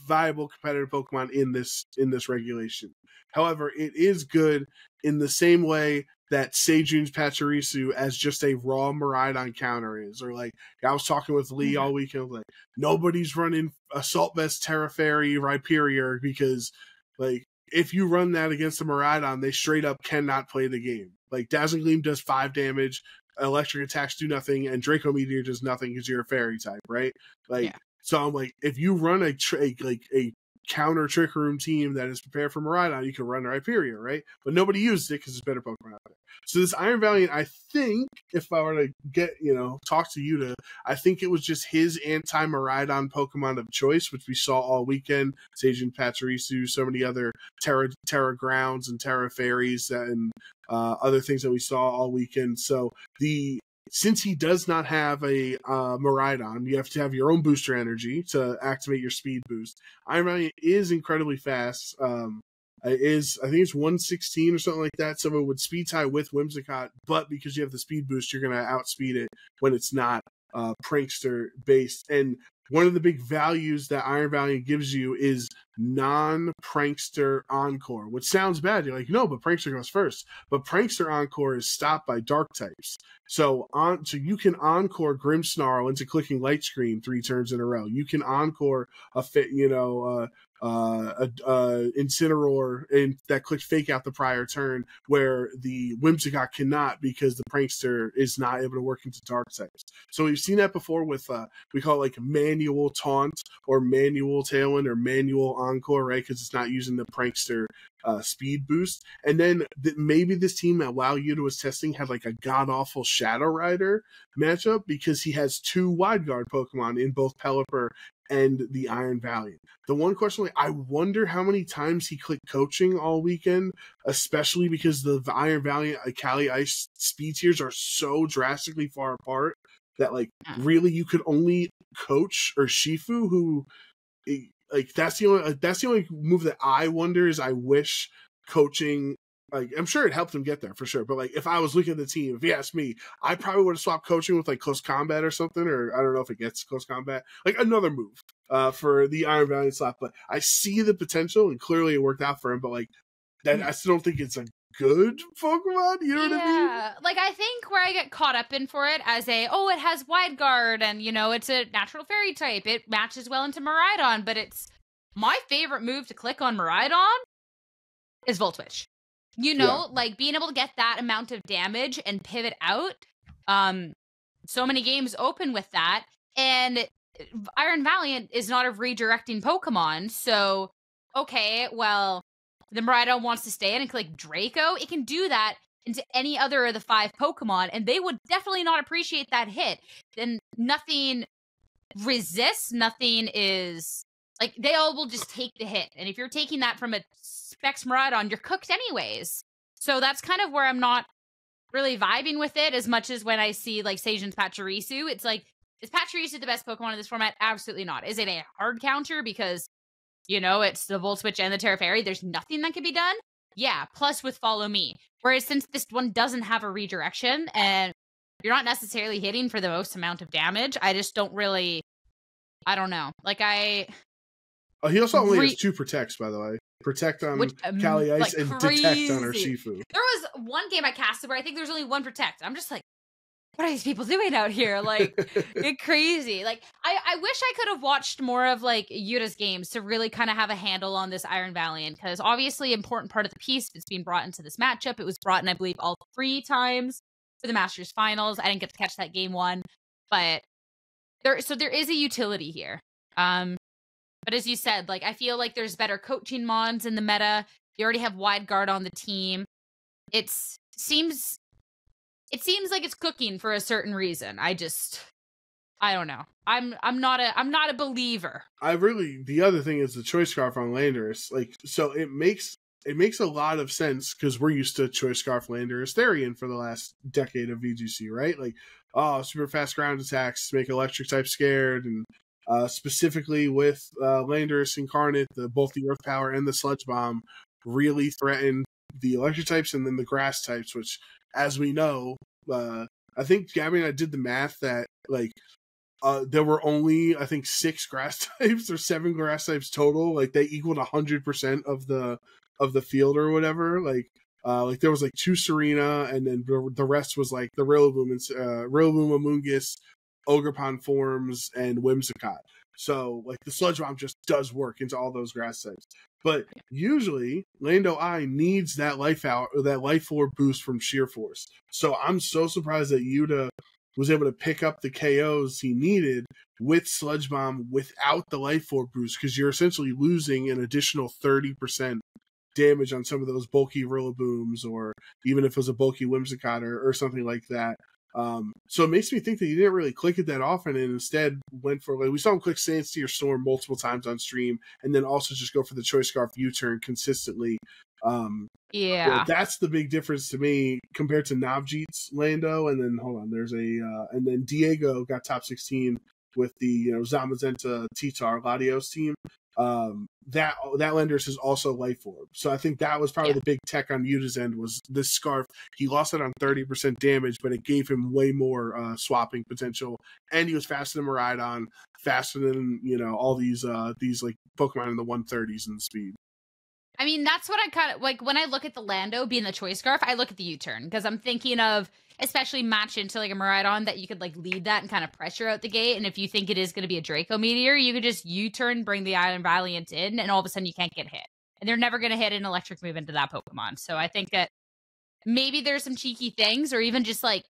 viable competitive Pokemon in this in this regulation. However, it is good in the same way that Sejun's Pachirisu as just a raw Miraidon counter is. Or like I was talking with Lee mm-hmm. all weekend, like nobody's running Assault Vest Tera Fairy Rhyperior because like if you run that against a Miraidon, they straight up cannot play the game. Like Dazzling Gleam does five damage, electric attacks do nothing, and Draco Meteor does nothing because you're a fairy type, right? Like yeah. so I'm like, if you run a tra- like a counter trick room team that is prepared for Miraidon, you can run Rhyperior, right? But nobody uses it because it's better Pokemon out there. So this Iron Valiant, I think, if I were to get, you know, talk to Yuta, I think it was just his anti Miraidon Pokemon of choice, which we saw all weekend. Sejun Pachirisu, so many other Tera Tera Grounds and Tera Fairies and uh, other things that we saw all weekend. So the since he does not have a uh, Miraidon, you have to have your own booster energy to activate your speed boost. Iron Valiant is incredibly fast. Um, is I think it's 116 or something like that. So it would speed tie with Whimsicott, but because you have the speed boost, you're gonna outspeed it when it's not uh, prankster based. And one of the big values that Iron Valiant gives you is non prankster encore, which sounds bad. You're like, no, but prankster goes first. But prankster encore is stopped by dark types. So on so you can encore Grimmsnarl into clicking light screen three turns in a row. You can encore a fit, you know, uh, uh, a, uh, Incineroar and that clicked fake out the prior turn, where the Whimsicott cannot because the Prankster is not able to work into dark types. So we've seen that before with uh, we call it like manual taunt or manual tailwind or manual encore, right? Because it's not using the Prankster uh, speed boost. And then th- maybe this team that Wow Yuta was testing had like a god awful Shadow Rider matchup because he has two wide guard Pokemon in both Pelipper and the Iron Valiant. The one question, like, I wonder how many times he clicked coaching all weekend, especially because the Iron Valiant uh, Cali Ice speed tiers are so drastically far apart that, like, really you could only coach or Shifu, who, eh, like, that's the only that's the only move that I wonder is I wish coaching like I'm sure it helped him get there for sure. But like if I was looking at the team, if you asked me, I probably would have swapped coaching with like close combat or something, or I don't know if it gets close combat, like another move uh, for the Iron Valiant slot. But I see the potential, and clearly it worked out for him. But like that, I still don't think it's a good Pokemon. You know yeah. what I mean? Like I think where I get caught up in for it as a oh it has wide guard and you know it's a natural fairy type. It matches well into Miraidon, but it's my favorite move to click on Miraidon is Volt Switch. You know, yeah. like being able to get that amount of damage and pivot out. Um, so many games open with that, and Iron Valiant is not a redirecting Pokemon. So, okay, well, the Miraidon wants to stay in and click Draco. It can do that into any other of the five Pokemon, and they would definitely not appreciate that hit. Then nothing resists, nothing is like they all will just take the hit. And if you're taking that from a Specs Miraidon, you're cooked anyways. So that's kind of where I'm not really vibing with it as much as when I see like Sejun's Pachirisu. It's like, is Pachirisu the best Pokemon in this format? Absolutely not. Is it a hard counter because, you know, it's the Volt Switch and the Tera Fairy? There's nothing that can be done? Yeah, plus with Follow Me. Whereas since this one doesn't have a redirection and you're not necessarily hitting for the most amount of damage, I just don't really, I don't know. Like, I. Oh, he also only re- has two protects, by the way. Protect on Which, um, Cali Ice like and crazy. detect on Urshifu. There was one game I casted where I think there's only one protect. I'm just like, what are these people doing out here? Like, it's crazy. Like, I, I wish I could have watched more of like Yuta's games to really kind of have a handle on this Iron Valiant because obviously important part of the piece that's being brought into this matchup. It was brought in, I believe, all three times for the Masters Finals. I didn't get to catch that game one, but there. So there is a utility here. Um, but as you said, like I feel like there's better coaching mons in the meta. You already have wide guard on the team. It's seems it seems like it's cooking for a certain reason. I just I don't know. I'm I'm not a I'm not a believer. I really the other thing is the choice scarf on Landorus. Like so it makes it makes a lot of sense because we're used to choice scarf Landorus Therian for the last decade of VGC, right? Like oh super fast ground attacks make electric type scared and uh, specifically with uh, Landorus Incarnate, the, both the Earth Power and the Sludge Bomb really threaten the electric types and then the grass types, which, as we know, uh, I think Gabby and I did the math that like uh, there were only I think six grass types or seven grass types total. Like they equaled hundred percent of the of the field or whatever. Like uh, like there was like two Serena, and then the rest was like the Rillaboom and uh, Rillaboom, Amoonguss, Ogerpon forms, and Whimsicott. So like the sludge bomb just does work into all those grass types. But usually Lando I needs that life out or that life orb boost from sheer force. So I'm so surprised that Yuta was able to pick up the KOs he needed with Sludge Bomb without the life orb boost because you're essentially losing an additional 30% damage on some of those bulky Rillabooms or even if it was a bulky Whimsicott or, or something like that. Um, so it makes me think that he didn't really click it that often and instead went for like we saw him click Sandsear Storm multiple times on stream and then also just go for the choice scarf U turn consistently. Um, yeah, that's the big difference to me compared to Navjeet's Lando. And then hold on, there's a uh, and then Diego got top 16 with the you know Zamazenta Titar Latios team um, that that Landorus is also life orb. So I think that was probably yeah. the big tech on Yuta's end was this scarf. He lost it on thirty percent damage, but it gave him way more uh, swapping potential, and he was faster than Miraidon, faster than you know all these uh these like Pokemon in the one thirties in speed. I mean, that's what I kind of like when I look at the Lando being the choice scarf. I look at the U turn because I'm thinking of especially match into like a Miraidon that you could like lead that and kind of pressure out the gate. And if you think it is going to be a Draco Meteor, you could just U turn, bring the Iron Valiant in, and all of a sudden you can't get hit. And they're never going to hit an electric move into that Pokemon. So I think that maybe there's some cheeky things, or even just like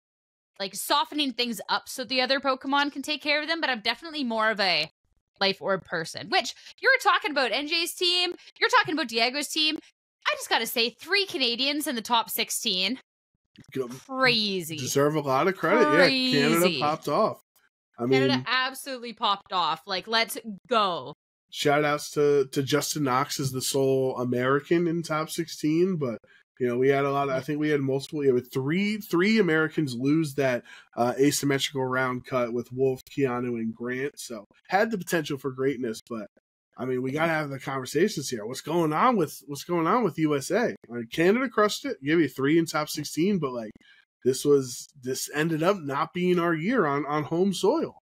like softening things up so the other Pokemon can take care of them. But I'm definitely more of a life orb person. Which you're talking about NJ's team, you're talking about Diego's team. I just got to say, three Canadians in the top 16 crazy. Deserve a lot of credit. Crazy. Yeah, Canada popped off. I mean, Canada absolutely popped off. Like, let's go. Shout outs to, to Justin Knox as the sole American in top 16, but you know, we had a lot of, I think we had multiple, yeah, with three, three Americans lose that uh, asymmetrical round cut with Wolfe, Keanu, and Grant. So had the potential for greatness, but I mean, we got to have the conversations here. What's going on with what's going on with USA? Like, Canada crushed it, give you three in top sixteen, but like this was this ended up not being our year on on home soil.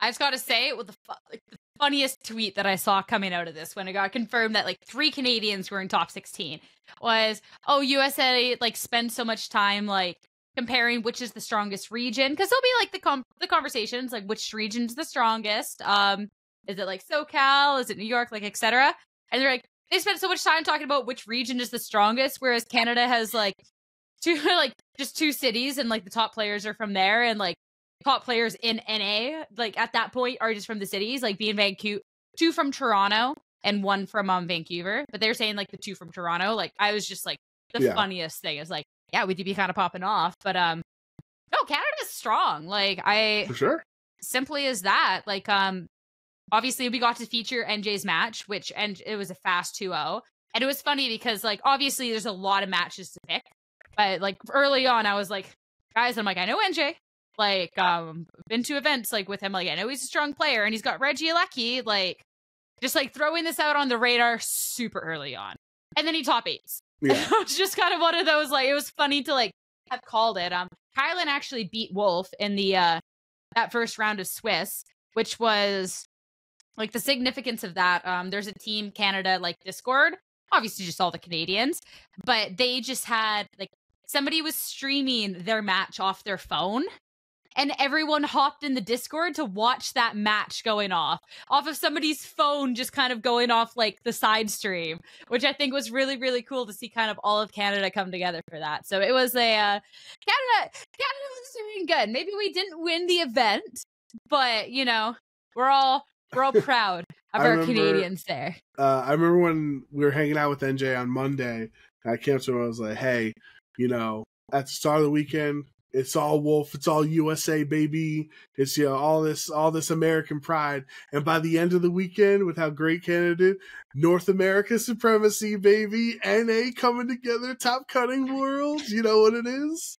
I just got to say, it with the, like, the funniest tweet that I saw coming out of this when it got confirmed that like three Canadians were in top sixteen was, "Oh, USA like spend so much time like." comparing which is the strongest region because there'll be like the com- the conversations like which region's the strongest um is it like SoCal? Is it New York? Like etc. And they're like they spend so much time talking about which region is the strongest, whereas Canada has like two like just two cities and like the top players are from there and like top players in NA like at that point are just from the cities, like being Vancouver, two from Toronto and one from um Vancouver. But they're saying like the two from Toronto. Like I was just like the yeah. funniest thing is like yeah, we'd be kind of popping off, but um no, Canada's strong. Like I for sure simply as that. Like um obviously we got to feature NJ's match, which and it was a fast 2-0. And it was funny because like obviously there's a lot of matches to pick. But like early on I was like, guys, I'm like, I know NJ. Like, um, been to events like with him, like I know he's a strong player and he's got Reggie Regieleki, like just like throwing this out on the radar super early on. And then he top eights. Yeah. it's just kind of one of those like it was funny to like have called it. Um Kylan actually beat Wolfe in the uh that first round of Swiss, which was like the significance of that um there's a team canada like discord obviously just all the canadians but they just had like somebody was streaming their match off their phone and everyone hopped in the discord to watch that match going off off of somebody's phone just kind of going off like the side stream which i think was really really cool to see kind of all of canada come together for that so it was a uh, canada canada was doing good maybe we didn't win the event but you know we're all we're all proud of our remember, Canadians there. Uh, I remember when we were hanging out with NJ on Monday. I came to him. I was like, "Hey, you know, at the start of the weekend, it's all Wolfe. It's all USA, baby. It's you know all this all this American pride. And by the end of the weekend, with how great Canada did, North America supremacy, baby. NA coming together, top cutting world. You know what it is."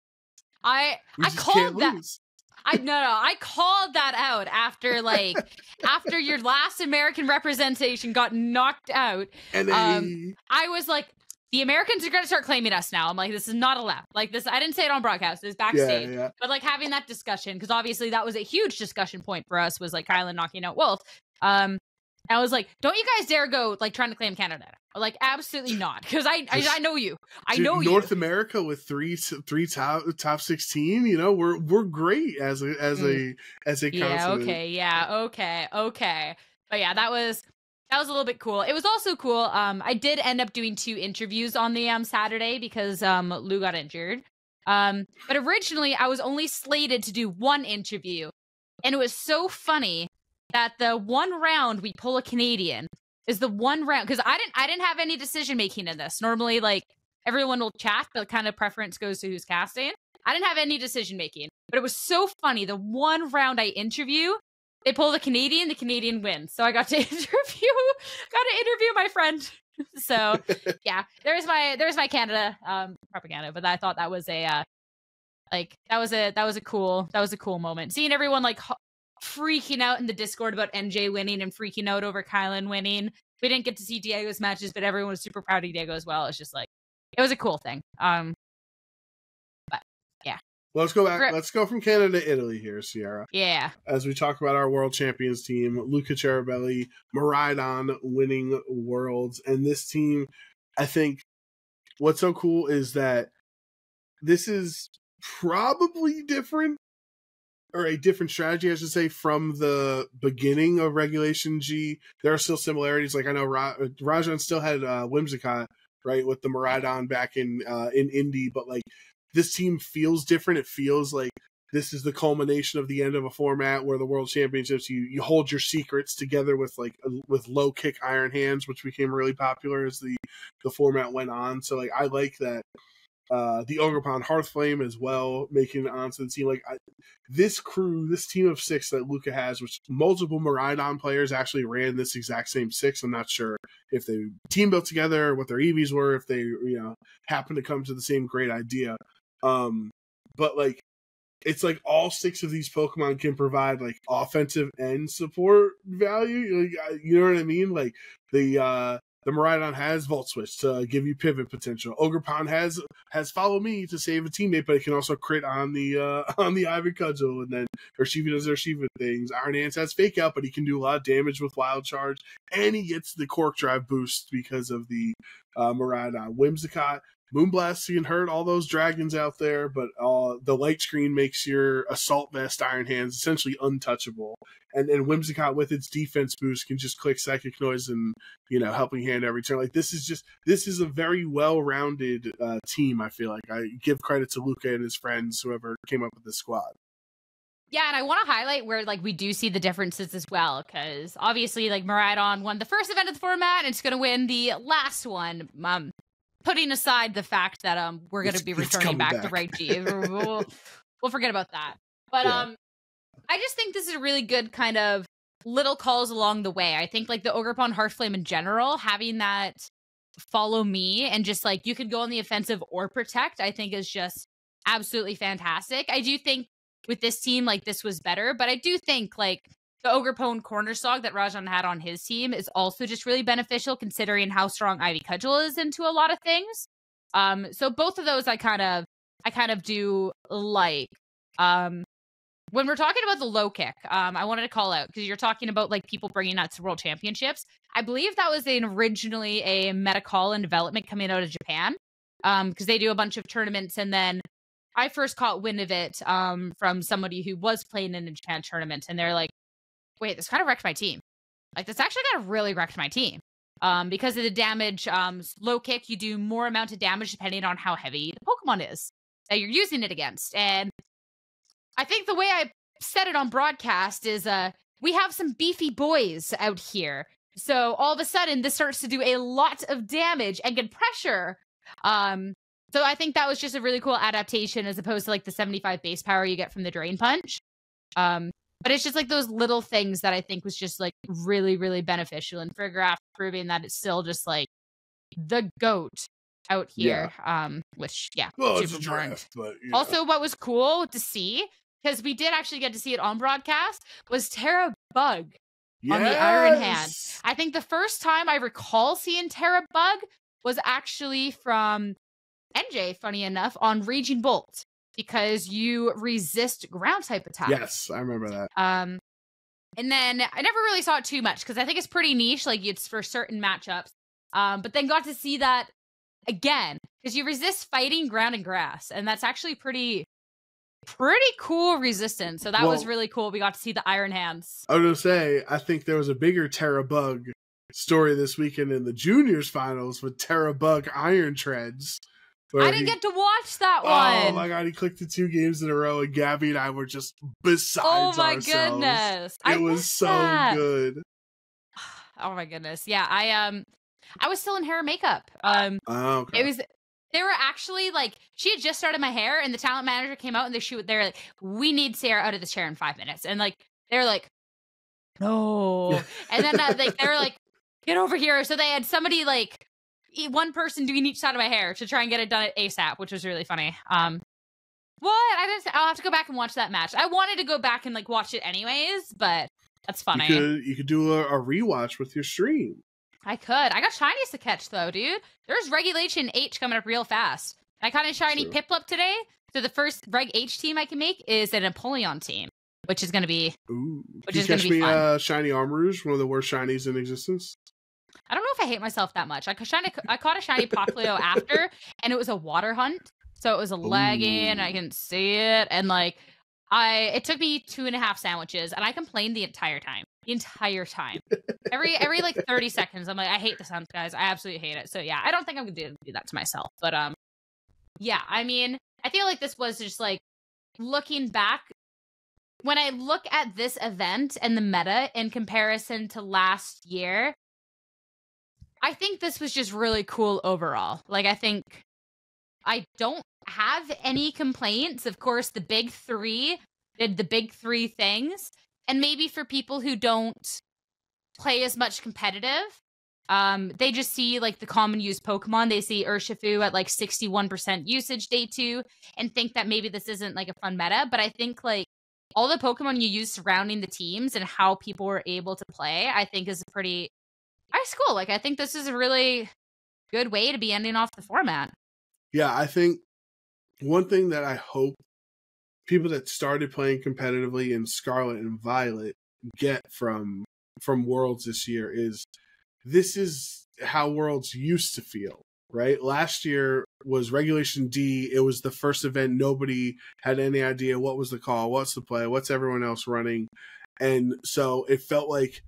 I we I called that. Lose. I no no I called that out after like after your last American representation got knocked out. And um, I was like, the Americans are going to start claiming us now. I'm like, this is not allowed. Like this, I didn't say it on broadcast. It was backstage. Yeah, yeah. But like having that discussion because obviously that was a huge discussion point for us. Was like Kylan knocking out Wolfe. Um, I was like, don't you guys dare go like trying to claim Canada. Like absolutely not, because I, I, I know you. I know North you. America with three three top top sixteen. You know we're we're great as a as mm. a as a continent. Yeah. Okay. Yeah. Okay. Okay. But yeah, that was that was a little bit cool. It was also cool. Um, I did end up doing two interviews on the um Saturday because um Lou got injured. Um, but originally I was only slated to do one interview, and it was so funny that the one round we pull a Canadian is the one round because I didn't I didn't have any decision making in this. Normally, like everyone will chat, but kind of preference goes to who's casting. I didn't have any decision making, but it was so funny. The one round I interview, they pull the Canadian, the Canadian wins. So I got to interview, got to interview my friend. so yeah, there's my there's my Canada um propaganda. But I thought that was a uh, like that was a that was a cool that was a cool moment. Seeing everyone like freaking out in the Discord about NJ winning and freaking out over Kylan winning. We didn't get to see Diego's matches, but everyone was super proud of Diego as well. It's just like it was a cool thing. Um. Let's go back. Let's go from Canada to Italy here, Sierra. Yeah. As we talk about our world champions team, Luca Ceribelli, Miraidon winning worlds, and this team I think what's so cool is that this is probably different or a different strategy, I should say, from the beginning of Regulation G. There are still similarities. Like I know Ra- Rajan still had uh, Whimsicott, right, with the Miraidon back in uh, in Indy, but like this team feels different. It feels like this is the culmination of the end of a format where the World Championships you you hold your secrets together with like with low kick iron hands, which became really popular as the the format went on. So like I like that uh, the Ogerpon Hearthflame as well, making it onto the team. Like I, this crew, this team of six that Luca has, which multiple Miraidon players actually ran this exact same six. I'm not sure if they team built together, what their EVs were, if they you know happened to come to the same great idea. Um, but like it's like all six of these Pokemon can provide like offensive and support value. Like, you know what I mean? Like the uh the Miraidon has Volt Switch to give you pivot potential. Ogre Ogerpon has has Follow Me to save a teammate, but it can also crit on the uh, on the Ivy Cudgel, and then Urshifu does Urshifu things. Iron Hands has Fake Out, but he can do a lot of damage with Wild Charge, and he gets the Quark Drive boost because of the uh, Miraidon. Whimsicott Moonblast can hurt all those dragons out there, but uh, the light screen makes your assault vest Iron Hands essentially untouchable. And then Whimsicott with its defense boost can just click psychic noise and you know helping hand every turn. Like this is just this is a very well rounded uh, team. I feel like I give credit to Luca and his friends, whoever came up with this squad. Yeah, and I want to highlight where like we do see the differences as well, because obviously like Miraidon won the first event of the format, and it's going to win the last one. Um, putting aside the fact that um we're going to be returning back, back, to Reg G. we'll, we'll forget about that. But yeah. um I just think this is a really good kind of little calls along the way. I think like the Ogerpon Hearthflame in general, having that follow me and just like you could go on the offensive or protect, I think is just absolutely fantastic. I do think with this team, like this was better, but I do think like the Ogerpon corner Cornersog that Rajan had on his team is also just really beneficial considering how strong Ivy Cudgel is into a lot of things. Um, so both of those I kind of I kind of do like. Um, when we're talking about the low kick, um, I wanted to call out because you're talking about like people bringing that to world championships. I believe that was originally a Metacall and development coming out of Japan, um, because they do a bunch of tournaments, and then I first caught wind of it um from somebody who was playing in a Japan tournament, and they're like, wait, this kind of wrecked my team. Like this actually kind of really wrecked my team. Um, because of the damage, um, low kick, you do more amount of damage depending on how heavy the Pokemon is that you're using it against. And I think the way I said it on broadcast is uh we have some beefy boys out here. So all of a sudden this starts to do a lot of damage and get pressure. Um so I think that was just a really cool adaptation as opposed to like the 75 base power you get from the Drain Punch. Um but it's just like those little things that I think was just like really, really beneficial. And Farigiraf proving that it's still just like the goat out here. Yeah. Um, which yeah, well, super it's a draft, but, Also, what was cool to see because we did actually get to see it on broadcast was Tera Bug yes! on the Iron Hand. I think the first time I recall seeing Tera Bug was actually from NJ. Funny enough, on Raging Bolt because you resist ground type attacks. Yes, I remember that. Um, and then I never really saw it too much because I think it's pretty niche, like it's for certain matchups. Um, but then got to see that again because you resist fighting ground and grass, and that's actually pretty pretty cool resistance. So that well, was really cool. We got to see the Iron Hands. I was gonna say, I think there was a bigger Tera Bug story this weekend in the juniors finals with Tera Bug Iron Treads. I didn't he, get to watch that one. Oh my god, he clicked the two games in a row, and Gabby and I were just besides Oh my ourselves. goodness, it I was so that. good. Oh my goodness, yeah. I um, I was still in hair and makeup. Um, oh, okay. it was. They were actually like she had just started my hair, and the talent manager came out and they shoot. They're like, "We need Sierra out of the chair in five minutes," and like they're like, "No," and then uh, like they're like, "Get over here!" So they had somebody like one person doing each side of my hair to try and get it done at ASAP, which was really funny. Um, what? I didn't. I'll have to go back and watch that match. I wanted to go back and like watch it anyways, but that's funny. You could, you could do a, a rewatch with your stream. I could. I got shinies to catch though, dude. There's Regulation H coming up real fast. I caught a shiny Piplup today. So the first Reg H team I can make is a Napoleon team, which is going to be Ooh. which is going to be me, fun. Uh, shiny Armarouge, one of the worst shinies in existence. I don't know if I hate myself that much. I shiny, I caught a shiny Popplio after, and it was a water hunt, so it was a lagging. I can see it, and like I, it took me two and a half sandwiches, and I complained the entire time. The entire time, every every like thirty seconds, I'm like, I hate the sounds, guys. I absolutely hate it. So yeah, I don't think I'm gonna do, do that to myself. But um, yeah, I mean, I feel like this was just like looking back when I look at this event and the meta in comparison to last year, I think this was just really cool overall. Like, I think I don't have any complaints. Of course, the big three did the big three things. And maybe for people who don't play as much competitive, um, they just see like the common used Pokemon. They see Urshifu at like 61% usage day two and think that maybe this isn't like a fun meta. But I think like all the Pokemon you use surrounding the teams and how people were able to play, I think is pretty nice cool. Like I think this is a really good way to be ending off the format. Yeah, I think one thing that I hope people that started playing competitively in Scarlet and Violet get from from Worlds this year is this is how Worlds used to feel right? Last year was Regulation D. It was the first event. Nobody had any idea what was the call, what's the play, what's everyone else running. And so it felt like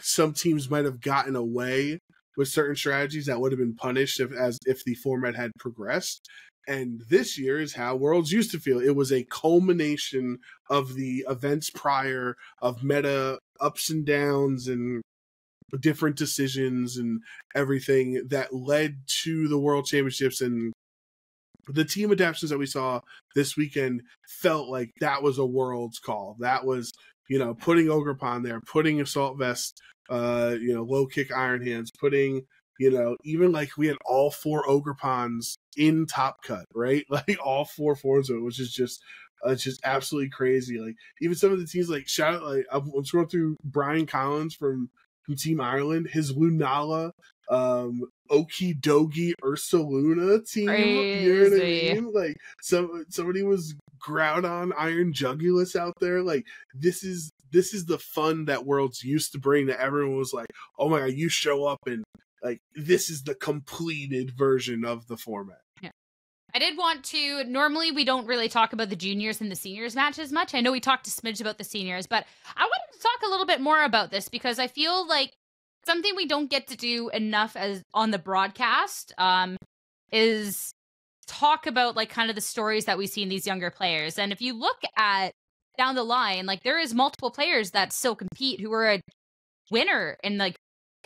some teams might have gotten away with certain strategies that would have been punished if as if the format had progressed. And this year is how Worlds used to feel. It was a culmination of the events prior of meta ups and downs and different decisions and everything that led to the world championships and the team adaptations that we saw this weekend felt like that was a world's call. That was, you know, putting Ogerpon there, putting Assault Vest, uh, you know, low kick Iron Hands, putting, you know, even like we had all four Ogerpons in Top Cut, right? Like all four forms of it, which is just uh, it's just absolutely crazy. Like even some of the teams, like shout out, like I'm scrolling through Brian Collins from from Team Ireland, his Lunala, um, Okidogi Ursaluna team. Crazy. You know what I mean? Like some somebody was Groudon Iron Jugulis out there. Like this is this is the fun that Worlds used to bring that everyone was like, oh my god, you show up and like this is the completed version of the format. Yeah. I did want to. Normally, we don't really talk about the juniors and the seniors match as much. I know we talked to Smidge about the seniors, but I wanted to talk a little bit more about this because I feel like something we don't get to do enough as on the broadcast um, is talk about like kind of the stories that we see in these younger players. And if you look at down the line, like there is multiple players that still compete who are a winner in like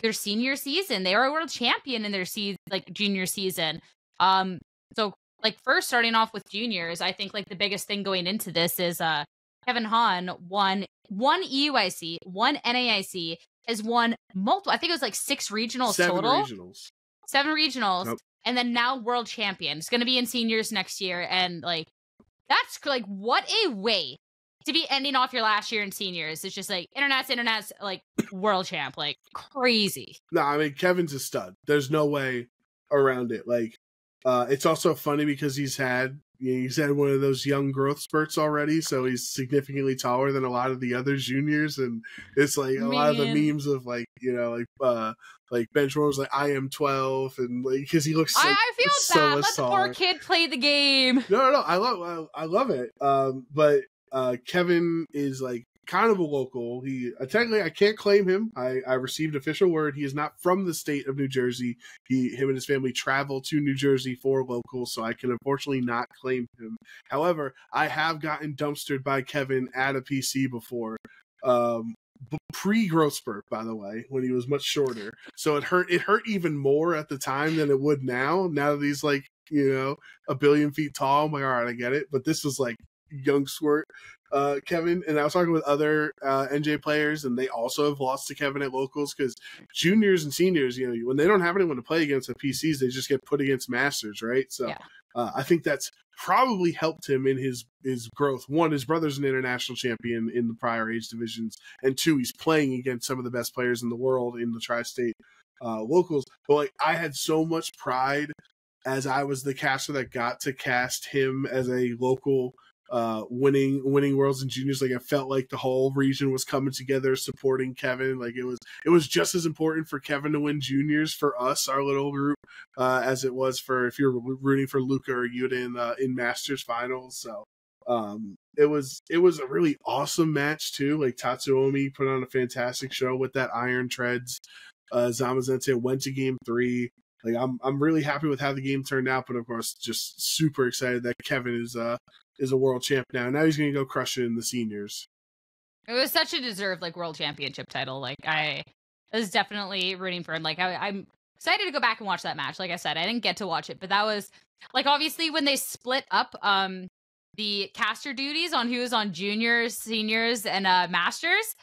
their senior season. They are a world champion in their se- like junior season. Um, so like first starting off with juniors, I think like the biggest thing going into this is uh Kevin Hahn won one EUIC, one NAIC, has won multiple. I think it was like six regionals Seven total. regionals. Seven regionals, Nope. and then now world champion. It's going to be in seniors next year, and like that's like what a way to be ending off your last year in seniors. It's just like internet's internet's like world champ, like crazy. No, I mean Kevin's a stud. There's no way around it. Like, uh, it's also funny because he's had he's had one of those young growth spurts already, so he's significantly taller than a lot of the other juniors, and it's like a lot of the memes of like you know like uh like Benchwarmers like I am twelve and like because he looks so, I, I feel so bad. Let the poor kid play the game. No, no, no. I love, I, I love it. Um, but uh, Kevin is like kind of a local. He uh, technically, I can't claim him. I, I received official word he is not from the state of New Jersey. He, him and his family travel to New Jersey for local, so I can unfortunately not claim him. However, I have gotten dumpstered by Kevin at a PC before. Um, pre spurt by the way when he was much shorter so it hurt it hurt even more at the time than it would now now that he's like you know a billion feet tall i'm like all right i get it but this was like young squirt uh kevin and i was talking with other uh nj players and they also have lost to kevin at locals because juniors and seniors you know when they don't have anyone to play against at pcs they just get put against masters right? So Yeah. uh, i think that's probably helped him in his his growth. One his brother's an international champion in the prior age divisions and two he's playing against some of the best players in the world in the tri-state uh locals. But like i had so much pride as i was the caster that got to cast him as a local uh winning winning worlds and juniors. Like i felt like the whole region was coming together supporting kevin. Like it was it was just as important for kevin to win juniors for us our little group uh as it was for if you're rooting for luca or yuta in uh, in masters finals. So um it was it was a really awesome match too. Like tatsuomi put on a fantastic show with that iron treads. Uh zamazenta went to game three. Like i'm i'm really happy with how the game turned out but of course just super excited that kevin is uh is a world champ now. Now he's going to go crush it in the seniors. It was such a deserved like world championship title. Like I was definitely rooting for him. Like I, I'm excited to go back and watch that match. Like I said, I didn't get to watch it, but that was like obviously when they split up um the caster duties on who was on juniors, seniors, and uh masters.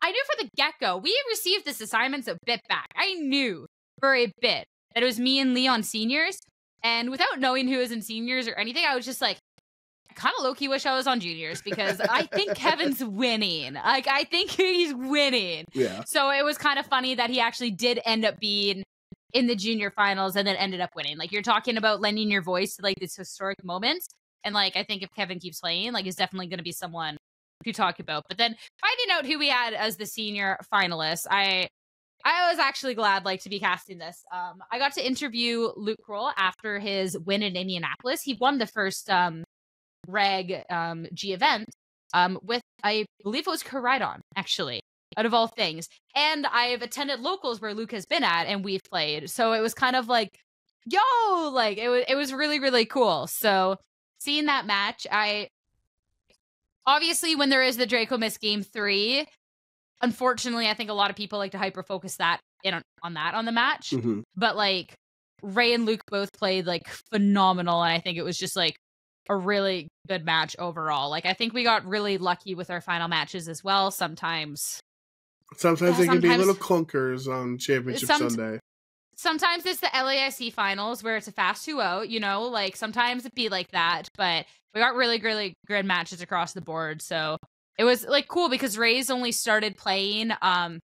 I knew for the get go we received this assignment a bit back. I knew for a bit that it was me and Leon seniors, and without knowing who was in seniors or anything, I was just like, kind of low key wish I was on juniors because I think Kevin's winning. Like I think he's winning. Yeah. So it was kind of funny that he actually did end up being in the junior finals and then ended up winning. Like you're talking about lending your voice to like this historic moment. And like I think if Kevin keeps playing, like he's definitely gonna be someone to talk about. But then finding out who we had as the senior finalist, I I was actually glad like to be casting this. Um I got to interview Luke Kroll after his win in Indianapolis. He won the first um reg um, G event um, with, I believe it was Koraidon, actually, out of all things. And I've attended locals where Luke has been at and we've played. So it was kind of like, yo, like it was, it was really, really cool. So seeing that match, I obviously when there is the Draco Miss game three, unfortunately, I think a lot of people like to hyper focus that in on, on that on the match. Mm-hmm. But like Ray and Luke both played like phenomenal. And I think it was just like a really good match overall. Like I think we got really lucky with our final matches as well. Sometimes Sometimes Yeah, they can be little clunkers on Championship Somet- Sunday. sometimes it's the LAIC finals where it's a fast 2-0, you know, like sometimes it be like that, but we got really really good matches across the board. So it was like cool because Ray's only started playing um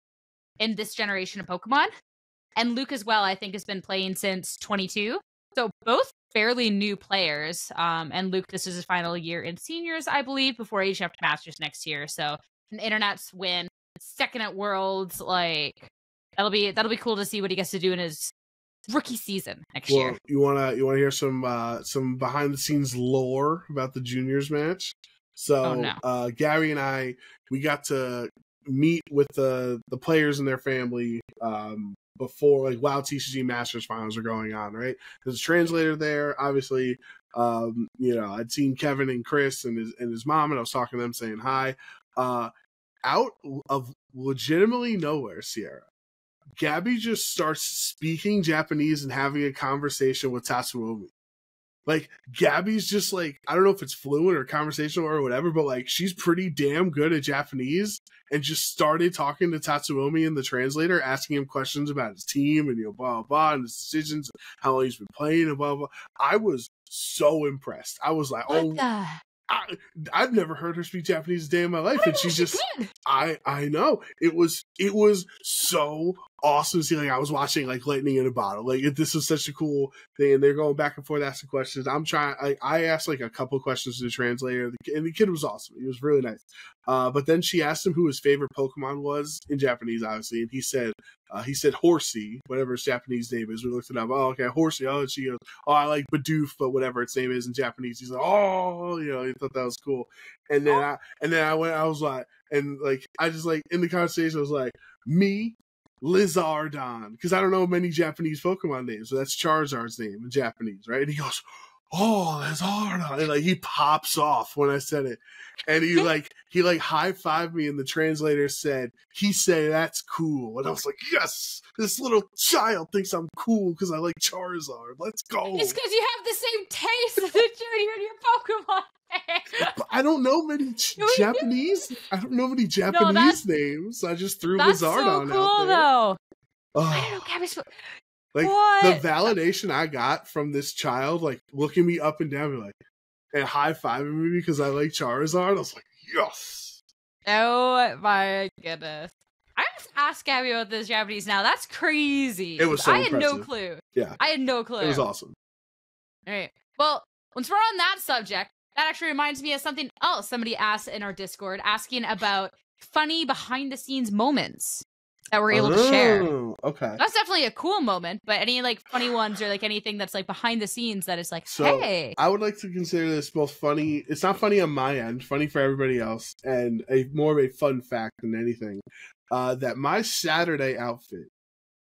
in this generation of Pokemon. And Luke as well, I think, has been playing since 22. So both fairly new players. Um, and Luke, this is his final year in seniors, I believe, before he up to masters next year. So an internet's win, second at worlds, like that'll be that'll be cool to see what he gets to do in his rookie season next Well, year. you wanna you wanna hear some uh, some behind the scenes lore about the juniors match? So Oh, no. uh, Gary and I we got to meet with the the players and their family um, before like while TCG Masters finals are going on. Right, there's a translator there. Obviously, um, you know I'd seen Kevin and Chris and his and his mom, and I was talking to them saying hi. Uh, out of legitimately nowhere, Sierra. Gabby just starts speaking Japanese and having a conversation with Tatsuomi. Like Gabby's just like I don't know if it's fluent or conversational or whatever, but like she's pretty damn good at Japanese and just started talking to Tatsuomi and the translator, asking him questions about his team and you know blah blah blah and his decisions, and how long he's been playing and blah blah. I was so impressed. I was like, What oh, the? I, I've never heard her speak Japanese a day in my life, and she just good. I I know it was it was so awesome to see. Like I was watching like lightning in a bottle. Like it, this was such a cool thing, and they're going back and forth asking questions. I'm trying. I, I asked like a couple questions to the translator, and the kid was awesome. He was really nice. Uh, but then she asked him who his favorite Pokemon was in Japanese, obviously, and he said uh, he said Horsey, whatever his Japanese name is. We looked it up. Oh, okay, Horsey. Oh, and she goes, oh, I like badoof but whatever its name is in Japanese. He's like, oh, you know, he thought that was cool. And then I and then I went, I was like, and like I just like in the conversation I was like, me, Lizardon, because I don't know many Japanese Pokemon names, so that's Charizard's name in Japanese, right? And he goes, "Oh, Lizardon," and like he pops off when I said it, and he like he like high fived me, and the translator said he say that's cool, and I was like, yes, this little child thinks I'm cool because I like Charizard. Let's go. It's because you have the same taste as the junior in your Pokemon. I don't know many No, you- Japanese. I don't know many Japanese that's- names. I just threw That's Lizardon so out cool, there. though. Oh, I don't know, Gabby's. Like what? the validation I got from this child, like looking me up and down, like and high fiving me because I like Charizard. I was like, yes. Oh my goodness. I have asked Gabby about this Japanese now. That's crazy. It was so I had no clue. Yeah, I had no clue. it was awesome. All right. Well, once we're on that subject, that actually reminds me of something else somebody asked in our Discord, asking about funny behind the scenes moments that we're able to share. Oh, Okay. That's definitely a cool moment, but any like funny ones or like anything that's like behind the scenes that is like, So, hey, I would like to consider this both funny. It's not funny on my end, funny for everybody else, and a more of a fun fact than anything. Uh, that my Saturday outfit.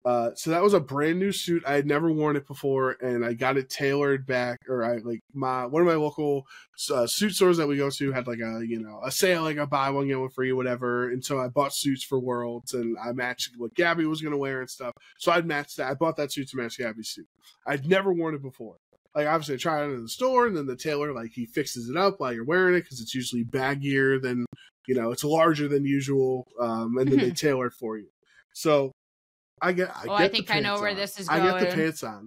Uh, so that was a brand new suit. I had never worn it before, and I got it tailored back. Or I like my one of my local uh, suit stores that we go to had like a you know a sale, like a buy one get one free, whatever. And so I bought suits for Worlds, and I matched what Gabby was gonna wear and stuff. So I'd matched that. I bought that suit to match Gabby's suit. I'd never worn it before like obviously I tried it in the store and then the tailor like he fixes it up while you're wearing it because it's usually baggier than you know it's larger than usual um and then they tailor it for you so i get i. Oh, get I the think I know pants where on. this is going. i get the pants on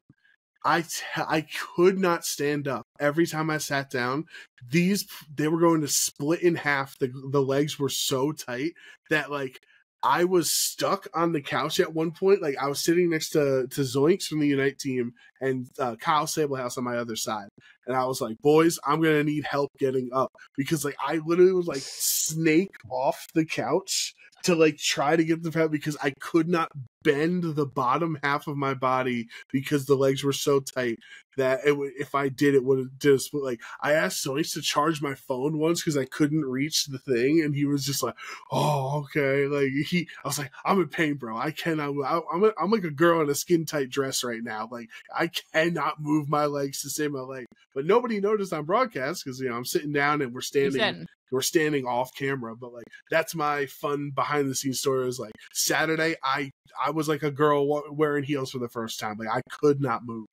I, t- I could not stand up every time I sat down. These they were going to split in half. The the legs were so tight that like I was stuck on the couch at one point. Like I was sitting next to to Zoinks from the Unite team and uh, Kyle Sablehaus on my other side, and I was like, "Boys, I'm gonna need help getting up because like I literally was like snake off the couch to like try to get the pad because I could not bend the bottom half of my body because the legs were so tight that it would, if I did it would have split. Like I asked Zoinks to charge my phone once because I couldn't reach the thing, and he was just like, "Oh, okay." Like he, I was like, "I'm in pain, bro. I cannot. I, I'm a, I'm like a girl in a skin tight dress right now. Like I cannot move my legs to save my leg." But nobody noticed on broadcast because you know I'm sitting down and we're standing we're standing off camera but like that's my fun behind the scenes story is like saturday i i was like a girl wearing heels for the first time like i could not move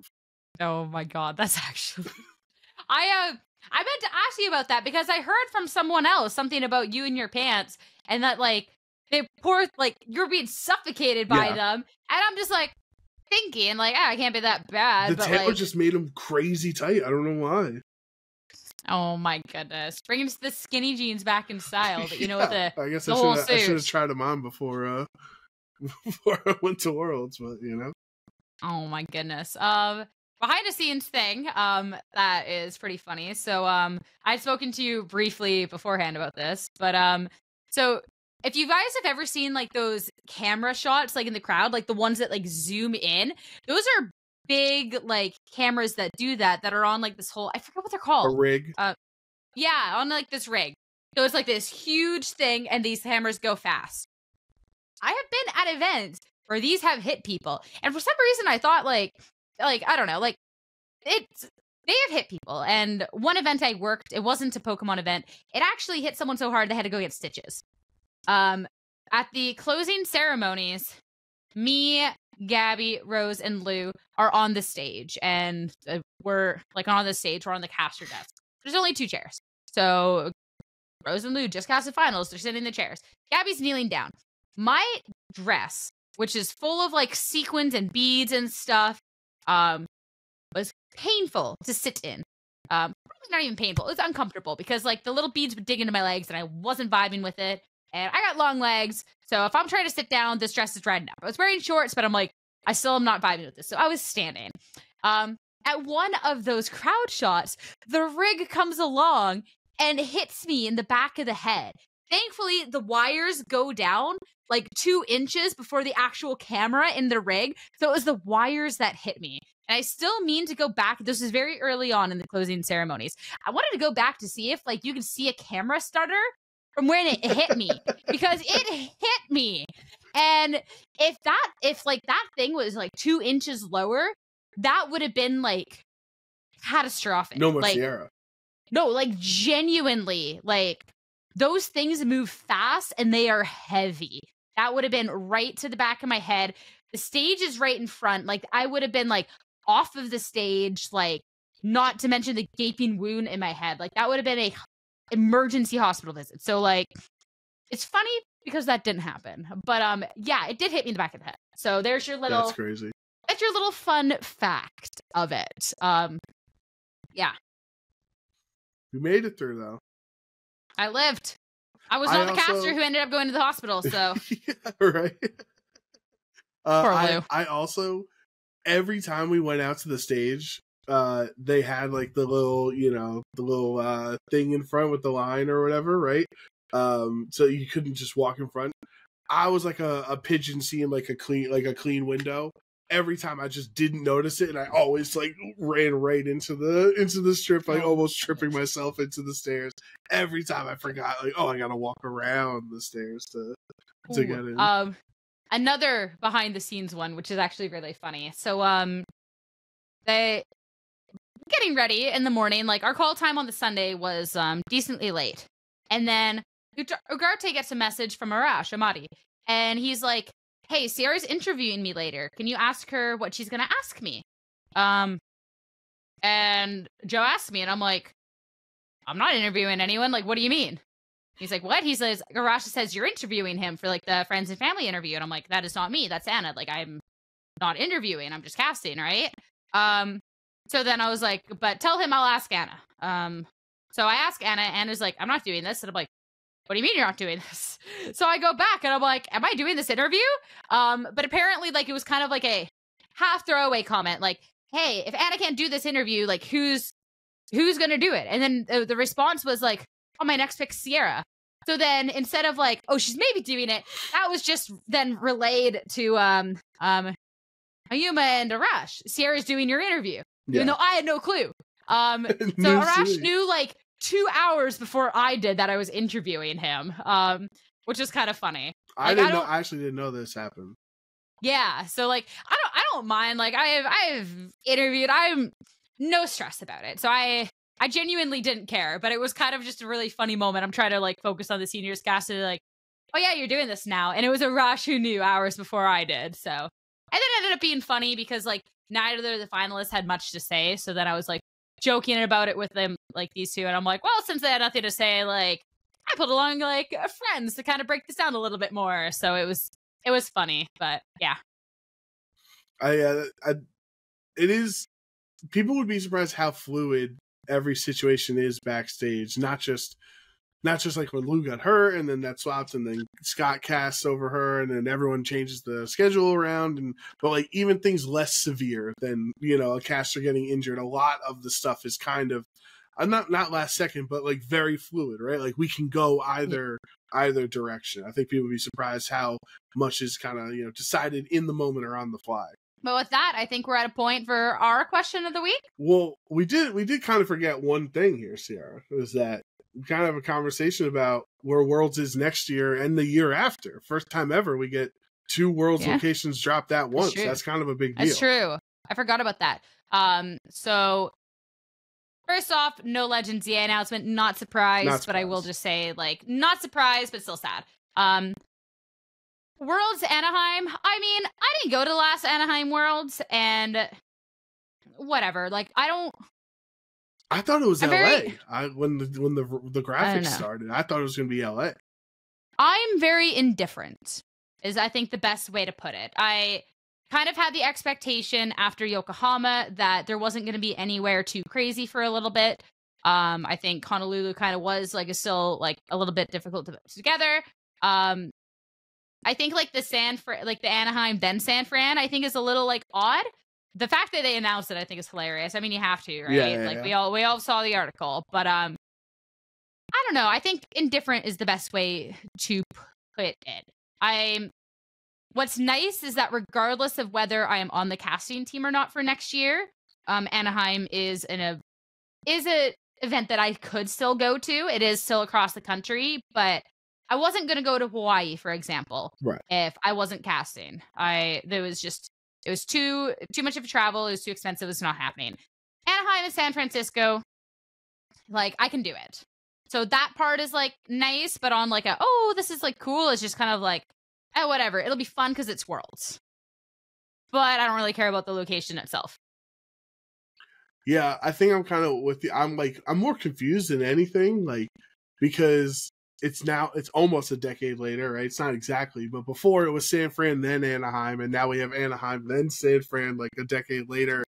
Oh my god, that's actually. I uh, I meant to ask you about that because I heard from someone else something about you and your pants, and that like they poor like you're being suffocated by Yeah. them, and I'm just like thinking like, ah, I can't be that bad, the but tailor like, just made them crazy tight i don't know why oh my goodness, bringing the skinny jeans back in style, but you know with the i guess the i should i should have tried them on before uh before i went to worlds but you know Oh my goodness. Um behind the scenes thing, um, that is pretty funny. So um I'd spoken to you briefly beforehand about this, but um so if you guys have ever seen like those camera shots like in the crowd, like the ones that like zoom in, those are big like cameras that do that that are on like this whole I forget what they're called. a rig Yeah, on like this rig. So it's like this huge thing, and these hammers go fast. I have been at events where these have hit people, and for some reason, I thought like, like I don't know, like it's they have hit people. And one event I worked, it wasn't a Pokemon event. It actually hit someone so hard they had to go get stitches. Um, at the closing ceremonies, me, Gabby, Rose, and Lou are on the stage, and uh, we're like on the stage. We're on the caster desk. There's only two chairs, so Rose and Lou just casted finals. They're sitting in the chairs. Gabby's kneeling down. My dress, which is full of like sequins and beads and stuff, um, was painful to sit in. Um, probably not even painful. It was uncomfortable because like the little beads would dig into my legs and I wasn't vibing with it. And I got long legs, so if I'm trying to sit down, this dress is riding up. I was wearing shorts, but I'm like, I still am not vibing with this. So I was standing. Um, at one of those crowd shots, the rig comes along and hits me in the back of the head. Thankfully, the wires go down like two inches before the actual camera in the rig. So it was the wires that hit me. And I still mean to go back. This is very early on in the closing ceremonies. I wanted to go back to see if like you could see a camera stutter from when it hit me because it hit me. And if that, if like that thing was like two inches lower, that would have been like catastrophic. no more like, sierra no, like genuinely, like those things move fast and they are heavy. That would have been right to the back of my head. The stage is right in front. Like I would have been like off of the stage, like not to mention the gaping wound in my head. Like that would have been a emergency hospital visit. So like it's funny because that didn't happen. But um yeah, it did hit me in the back of the head. So there's your little that's crazy that's your little fun fact of it. Um we made it through though I lived. I was I not the also- caster who ended up going to the hospital, so yeah, right. Uh, I, I also every time we went out to the stage, uh, they had like the little, you know, the little uh, thing in front with the line or whatever, right? Um, so you couldn't just walk in front. I was like a, a pigeon seeing like a clean, like a clean window. Every time I just didn't notice it, and I always like ran right into the into the strip, like Oh, almost tripping myself into the stairs. Every time I forgot, like, oh, I gotta walk around the stairs to to Ooh, get in. Um, another behind the scenes one, which is actually really funny. So, um, they getting ready in the morning. Like our call time on the Sunday was um decently late, and then Ugarte gets a message from Arash Ommati, and he's like, "Hey, Sierra's interviewing me later. Can you ask her what she's gonna ask me?" Um, and Joe asked me, and I'm like, "I'm not interviewing anyone. Like, what do you mean?" He's like, what? He says, Garasha says you're interviewing him for like the friends and family interview. And I'm like, that is not me. That's Anna. Like, I'm not interviewing. I'm just casting, right? Um, so then I was like, but tell him I'll ask Anna. Um, so I ask Anna, Anna's like, I'm not doing this. And I'm like, what do you mean you're not doing this? So I go back and I'm like, am I doing this interview? Um, but apparently, like, it was kind of like a half throwaway comment, like, hey, if Anna can't do this interview, like, who's who's gonna do it? And then the, response was like, oh, my next pick, Sierra. So then instead of like, oh, she's maybe doing it, that was just then relayed to um um Ayuma and Arash. Sierra's doing your interview. Even though I had no clue. Um so No Arash kidding. knew like two hours before I did that I was interviewing him. Um, which is kind of funny. I like, didn't I know. I actually didn't know this happened. Yeah. So like I don't I don't mind. Like I have I have interviewed. I'm no stress about it. So I I genuinely didn't care, but it was kind of just a really funny moment. I'm trying to like focus on the seniors cast and like, oh yeah, you're doing this now. And it was Arash who knew hours before I did. So and then it ended up being funny because like neither of the finalists had much to say. So then I was like joking about it with them, like these two, and I'm like, well, since they had nothing to say, like I put along like uh, friends to kind of break this down a little bit more. So it was it was funny, but yeah. I, uh, I, it is. People would be surprised how fluid every situation is backstage. Not just, not just like when Lou got hurt and then that swaps and then Scott casts over her and then everyone changes the schedule around and but like even things less severe than you know a caster getting injured. A lot of the stuff is kind of. I'm not not last second, but like very fluid, right? Like we can go either either direction. I think people would be surprised how much is kind of you know decided in the moment or on the fly. But with that, I think we're at a point for our question of the week. Well, we did we did kind of forget one thing here, Sierra, is that kind of have a conversation about where Worlds is next year and the year after. First time ever we get two Worlds Yeah. locations dropped at once. true. That's kind of a big deal. That's true. I forgot about that. Um, so first off, no Legends Z-A announcement. Not surprised, Not but I will just say, like, not surprised, but still sad. Um, Worlds Anaheim. I mean, I didn't go to the last Anaheim Worlds, and whatever. Like, I don't. I thought it was I'm LA. very- I when the when the the graphics know. started, I thought it was going to be LA. I'm very indifferent, is I think the best way to put it. I kind of had the expectation after Yokohama that there wasn't going to be anywhere too crazy for a little bit. Um, I think Honolulu kind of was like is still like a little bit difficult to put together. Um, I think like the San Fran, like the Anaheim then San Fran, I think is a little like odd. The fact that they announced it, I think, is hilarious. I mean, you have to, right? Yeah, yeah, like yeah. we all we all saw the article, but um, I don't know. I think indifferent is the best way to put it. I'm. What's nice is that regardless of whether I am on the casting team or not for next year, um, Anaheim is in a is a event that I could still go to. It is still across the country, but I wasn't going to go to Hawaii, for example, Right. if I wasn't casting. I there was just it was too too much of a travel. It was too expensive. It's not happening. Anaheim and San Francisco, like I can do it. So that part is like nice, but on like a oh this is like cool. It's just kind of like eh, whatever. It'll be fun because it's worlds, but I don't really care about the location itself. Yeah, I think I'm kind of with you. I'm like I'm more confused than anything, like because it's now it's almost a decade later, right? It's not exactly, but before it was San Fran, then Anaheim, and now we have Anaheim, then San Fran, like a decade later,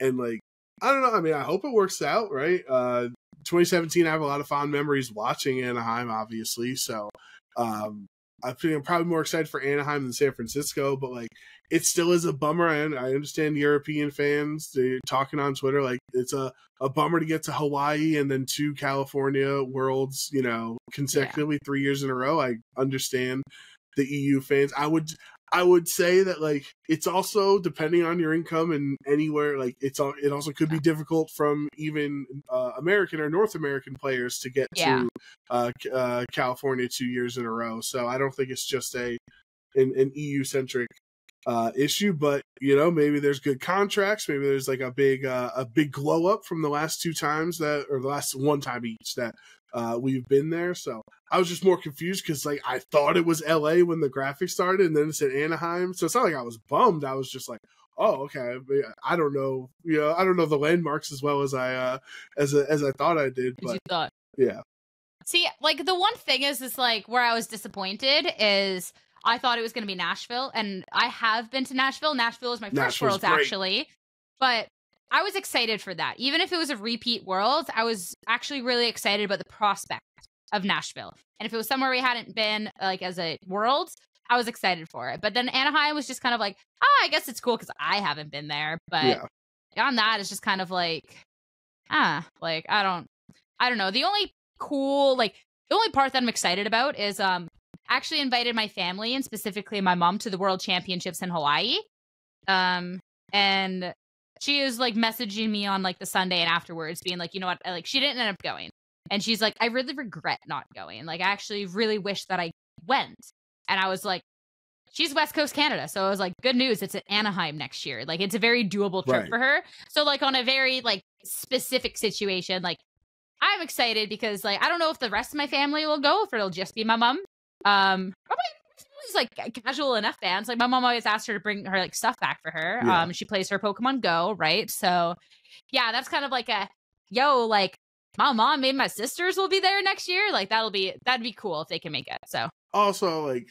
and like I don't know. I mean, I hope it works out, right? Uh 2017, I have a lot of fond memories watching Anaheim, obviously. So, um, I'm probably more excited for Anaheim than San Francisco, but like it still is a bummer. And I understand European fans they're talking on Twitter like it's a, a bummer to get to Hawaii and then two California worlds, you know, consecutively yeah. three years in a row. I understand the EU fans. I would I would say that like it's also depending on your income and anywhere like it's all it also could be difficult from even uh, American or North American players to get yeah. to uh, uh, California two years in a row. So I don't think it's just a an, an EU centric uh, issue, but you know maybe there's good contracts. Maybe there's like a big uh, a big glow up from the last two times that or the last one time each that uh, we've been there. So I was just more confused because like I thought it was LA when the graphic started, and then it said Anaheim. So it's not like I was bummed. I was just like, oh, okay. I don't know, you know, I don't know the landmarks as well as I uh as a, as I thought I did. But yeah. See, like the one thing is, is like where I was disappointed is. I thought it was going to be Nashville, and I have been to Nashville. Nashville is my first world, actually. But I was excited for that. Even if it was a repeat world, I was actually really excited about the prospect of Nashville. And if it was somewhere we hadn't been, like as a world, I was excited for it. But then Anaheim was just kind of like, oh, I guess it's cool because I haven't been there. But yeah. beyond that, it's just kind of like, ah, like I don't, I don't know. The only cool, like the only part that I'm excited about is um, actually invited my family and specifically my mom to the World Championships in Hawaii. Um, and she is like messaging me on like the Sunday and afterwards, being like, you know what, like she didn't end up going. And she's like, I really regret not going. Like, I actually really wish that I went. And I was like, she's West Coast Canada. So I was like, good news. It's at Anaheim next year. Like, it's a very doable trip right. for her. So, like, on a very like specific situation, like, I'm excited because like I don't know if the rest of my family will go, if it'll just be my mom. Um, probably like casual enough fans. Like my mom always asked her to bring her like stuff back for her. Yeah. Um, she plays her Pokemon Go, right? So yeah, that's kind of like a yo, like my mom, maybe my sisters will be there next year. Like that'll be that'd be cool if they can make it. So also like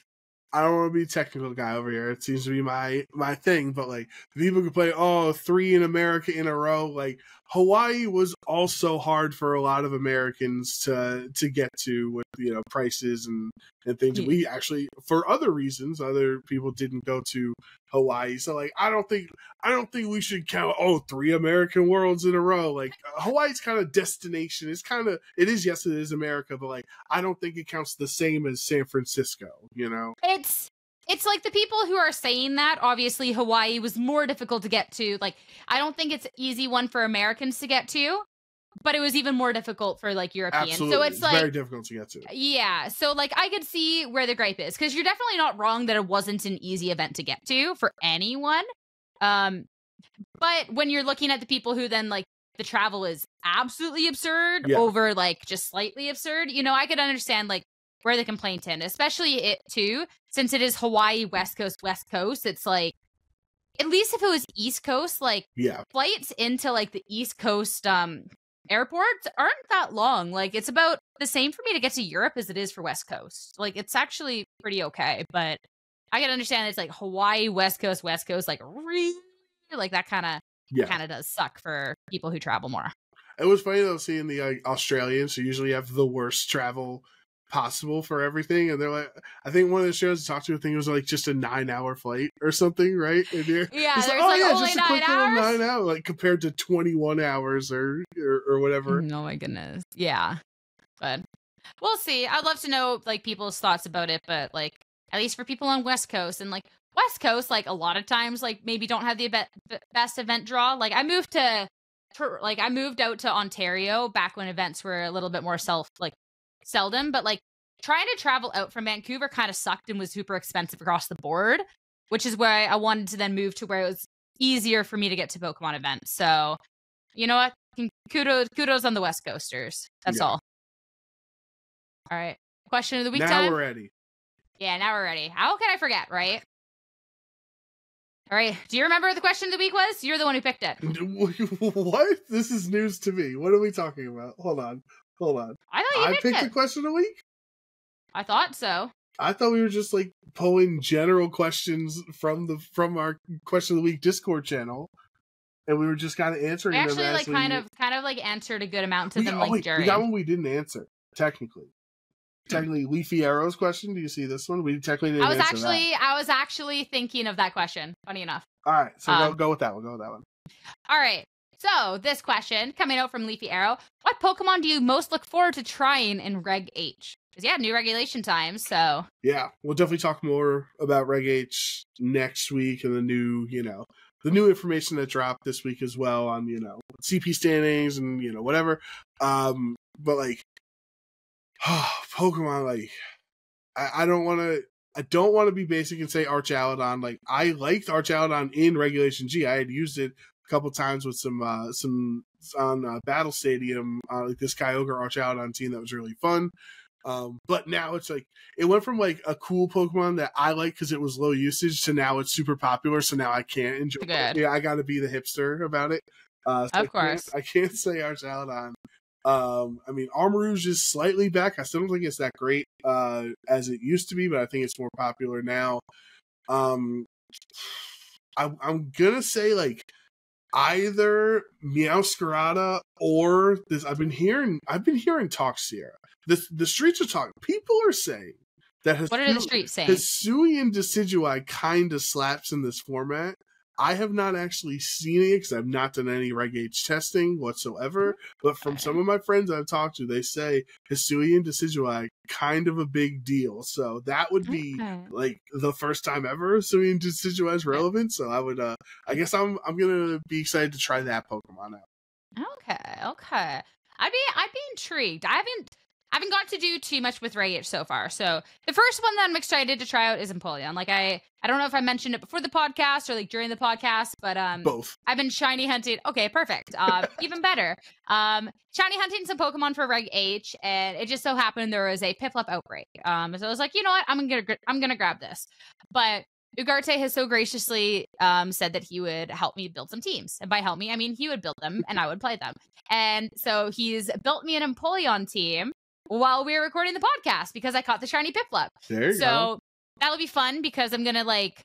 I don't want to be technical guy over here. It seems to be my my thing, but like people can play all oh three in America in a row. Like Hawaii was also hard for a lot of Americans to to get to with you know prices and and things. Yeah. We actually for other reasons, other people didn't go to Hawaii. So like I don't think I don't think we should count oh three American worlds in a row. Like Hawaii's kind of destination. It's kind of it is yes it is America, but like I don't think it counts the same as San Francisco. You know, it's it's like the people who are saying that obviously Hawaii was more difficult to get to. Like I don't think it's easy one for Americans to get to but it was even more difficult for like Europeans. Absolutely. So it's, it's like very difficult to get to. Yeah. So like I could see where the gripe is because you're definitely not wrong that it wasn't an easy event to get to for anyone. Um, but when you're looking at the people who then like the travel is absolutely absurd yeah. over like just slightly absurd, you know, I could understand like where the complaint in, especially it too, since it is Hawaii West Coast West Coast. It's like at least if it was East Coast, like yeah, flights into like the East Coast um airports aren't that long. Like it's about the same for me to get to Europe as it is for West Coast. Like it's actually pretty okay, but I can understand it's like Hawaii, West Coast, West Coast, like really like that kind of yeah. kind of does suck for people who travel more. It was funny though seeing the uh, Australians who usually have the worst travel possible for everything. And they're like, I think one of the shows I talked to, I think it was like just a nine hour flight or something, right? And yeah, there's like, oh like yeah, just a quick hours? little nine hours, like compared to 21 hours or, or, or whatever. Mm, oh my goodness. Yeah. But we'll see. I'd love to know like people's thoughts about it, but like at least for people on West Coast and like West Coast, like a lot of times, like maybe don't have the event, best event draw. Like I moved to, like I moved out to Ontario back when events were a little bit more self like seldom, but like trying to travel out from Vancouver kind of sucked and was super expensive across the board, which is where I wanted to then move to where it was easier for me to get to Pokemon events. So, you know what? Kudos, kudos on the West Coasters. That's yeah. all. All right. Question of the week. Now time? we're ready. Yeah, now we're ready. How can I forget, right? All right. Do you remember the question of the week was? You're the one who picked it. What? This is news to me. What are we talking about? Hold on. Hold on. I thought you I picked it. the question of the week. I thought so. I thought we were just like pulling general questions from the from our question of the week Discord channel, and we were just kind of answering. We actually them like kind we... of kind of like answered a good amount to we, them oh, like wait, during. We got one we didn't answer technically. technically Leafy Arrows question. Do you see this one? We technically didn't I was actually that. I was actually thinking of that question. Funny enough. All right, so go, um, go with that one. Go with that one. All right. So this question coming out from Leafy Arrow: What Pokemon do you most look forward to trying in Reg H? Because yeah, new regulation times. So Yeah, we'll definitely talk more about Reg H next week and the new, you know, the new information that dropped this week as well on, you know, CP standings and, you know, whatever. Um, but like Pokemon, like I, I don't wanna I don't want to be basic and say Archaludon. Like I liked Archaludon in Regulation G. I had used it couple times with some uh some on uh, Battle Stadium, uh, like this Kyogre Archaludon team that was really fun. Um, but now it's like it went from like a cool Pokemon that I like because it was low usage to now it's super popular. So now I can't enjoy. Good. it. Yeah, I got to be the hipster about it. Uh, so Of I can't- course. I can't say Archaludon. Um, I mean, Armarouge is slightly back. I still don't think it's that great uh, as it used to be, but I think it's more popular now. Um, I, I'm gonna say like either Meowscarada or this. I've been hearing. I've been hearing talk Sierra. The the streets are talking. People are saying that Hisu- what are the streets saying? Hisuian Decidueye kind of slaps in this format. I have not actually seen it because I've not done any Reg H testing whatsoever. But from some of my friends I've talked to, they say Hisuian Decidueye kind of a big deal. So that would be Okay. like the first time ever Hisuian Decidueye is relevant. So I would, uh I guess I'm I'm gonna be excited to try that Pokemon out. Okay, okay. I'd be I'd be intrigued. I haven't I haven't got to do too much with Rage so far. So the first one that I'm excited to try out is Empoleon. Like I I don't know if I mentioned it before the podcast or like during the podcast, but um Both. I've been shiny hunting. Okay, perfect. Um, even better. Um, shiny hunting some Pokemon for Reg H, and it just so happened there was a Piplup outbreak. Um, so I was like, you know what, I'm gonna I'm gonna grab this. But Ugarte has so graciously um said that he would help me build some teams, and by help me, I mean he would build them and I would play them. And so he's built me an Empoleon team while we were recording the podcast because I caught the shiny Piplup There you so go. that'll be fun because I'm gonna like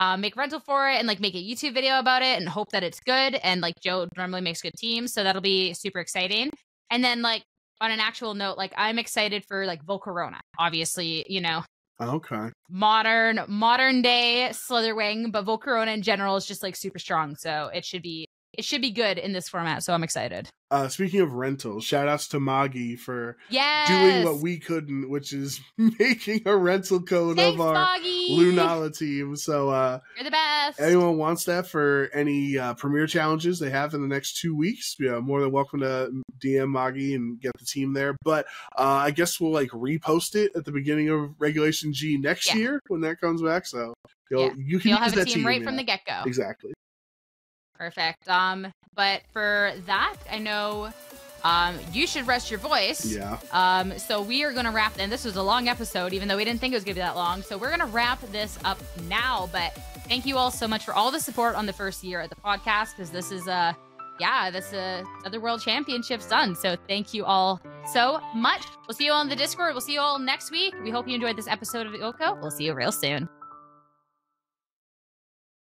uh, make rental for it and like make a YouTube video about it and hope that it's good. And like Joe normally makes good teams, so that'll be super exciting. And then like on an actual note, like I'm excited for like Volcarona. Obviously, you know, Okay. modern modern day Slitherwing, but Volcarona in general is just like super strong. So it should be it should be good in this format. So I'm excited. Uh, speaking of rentals, shout outs to Magi for Yes, doing what we couldn't, which is making a rental code Thanks, of our. Lunala team. So uh You're the best. anyone wants that for any uh premiere challenges they have in the next two weeks, yeah, more than welcome to DM Magi and get the team there. But uh I guess we'll like repost it at the beginning of regulation G next Yeah. year when that comes back. So you'll Yeah. you can You'll use have a that team right yeah. from the get go. Exactly. Perfect. Um, but for that, I know um you should rest your voice. Yeah. Um, so we are gonna wrap and this was a long episode, even though we didn't think it was gonna be that long. So we're gonna wrap this up now. But thank you all so much for all the support on the first year of the podcast, because this is uh yeah, this uh other world championships done. So thank you all so much. We'll see you all in the Discord. We'll see you all next week. We hope you enjoyed this episode of OHKO. We'll see you real soon.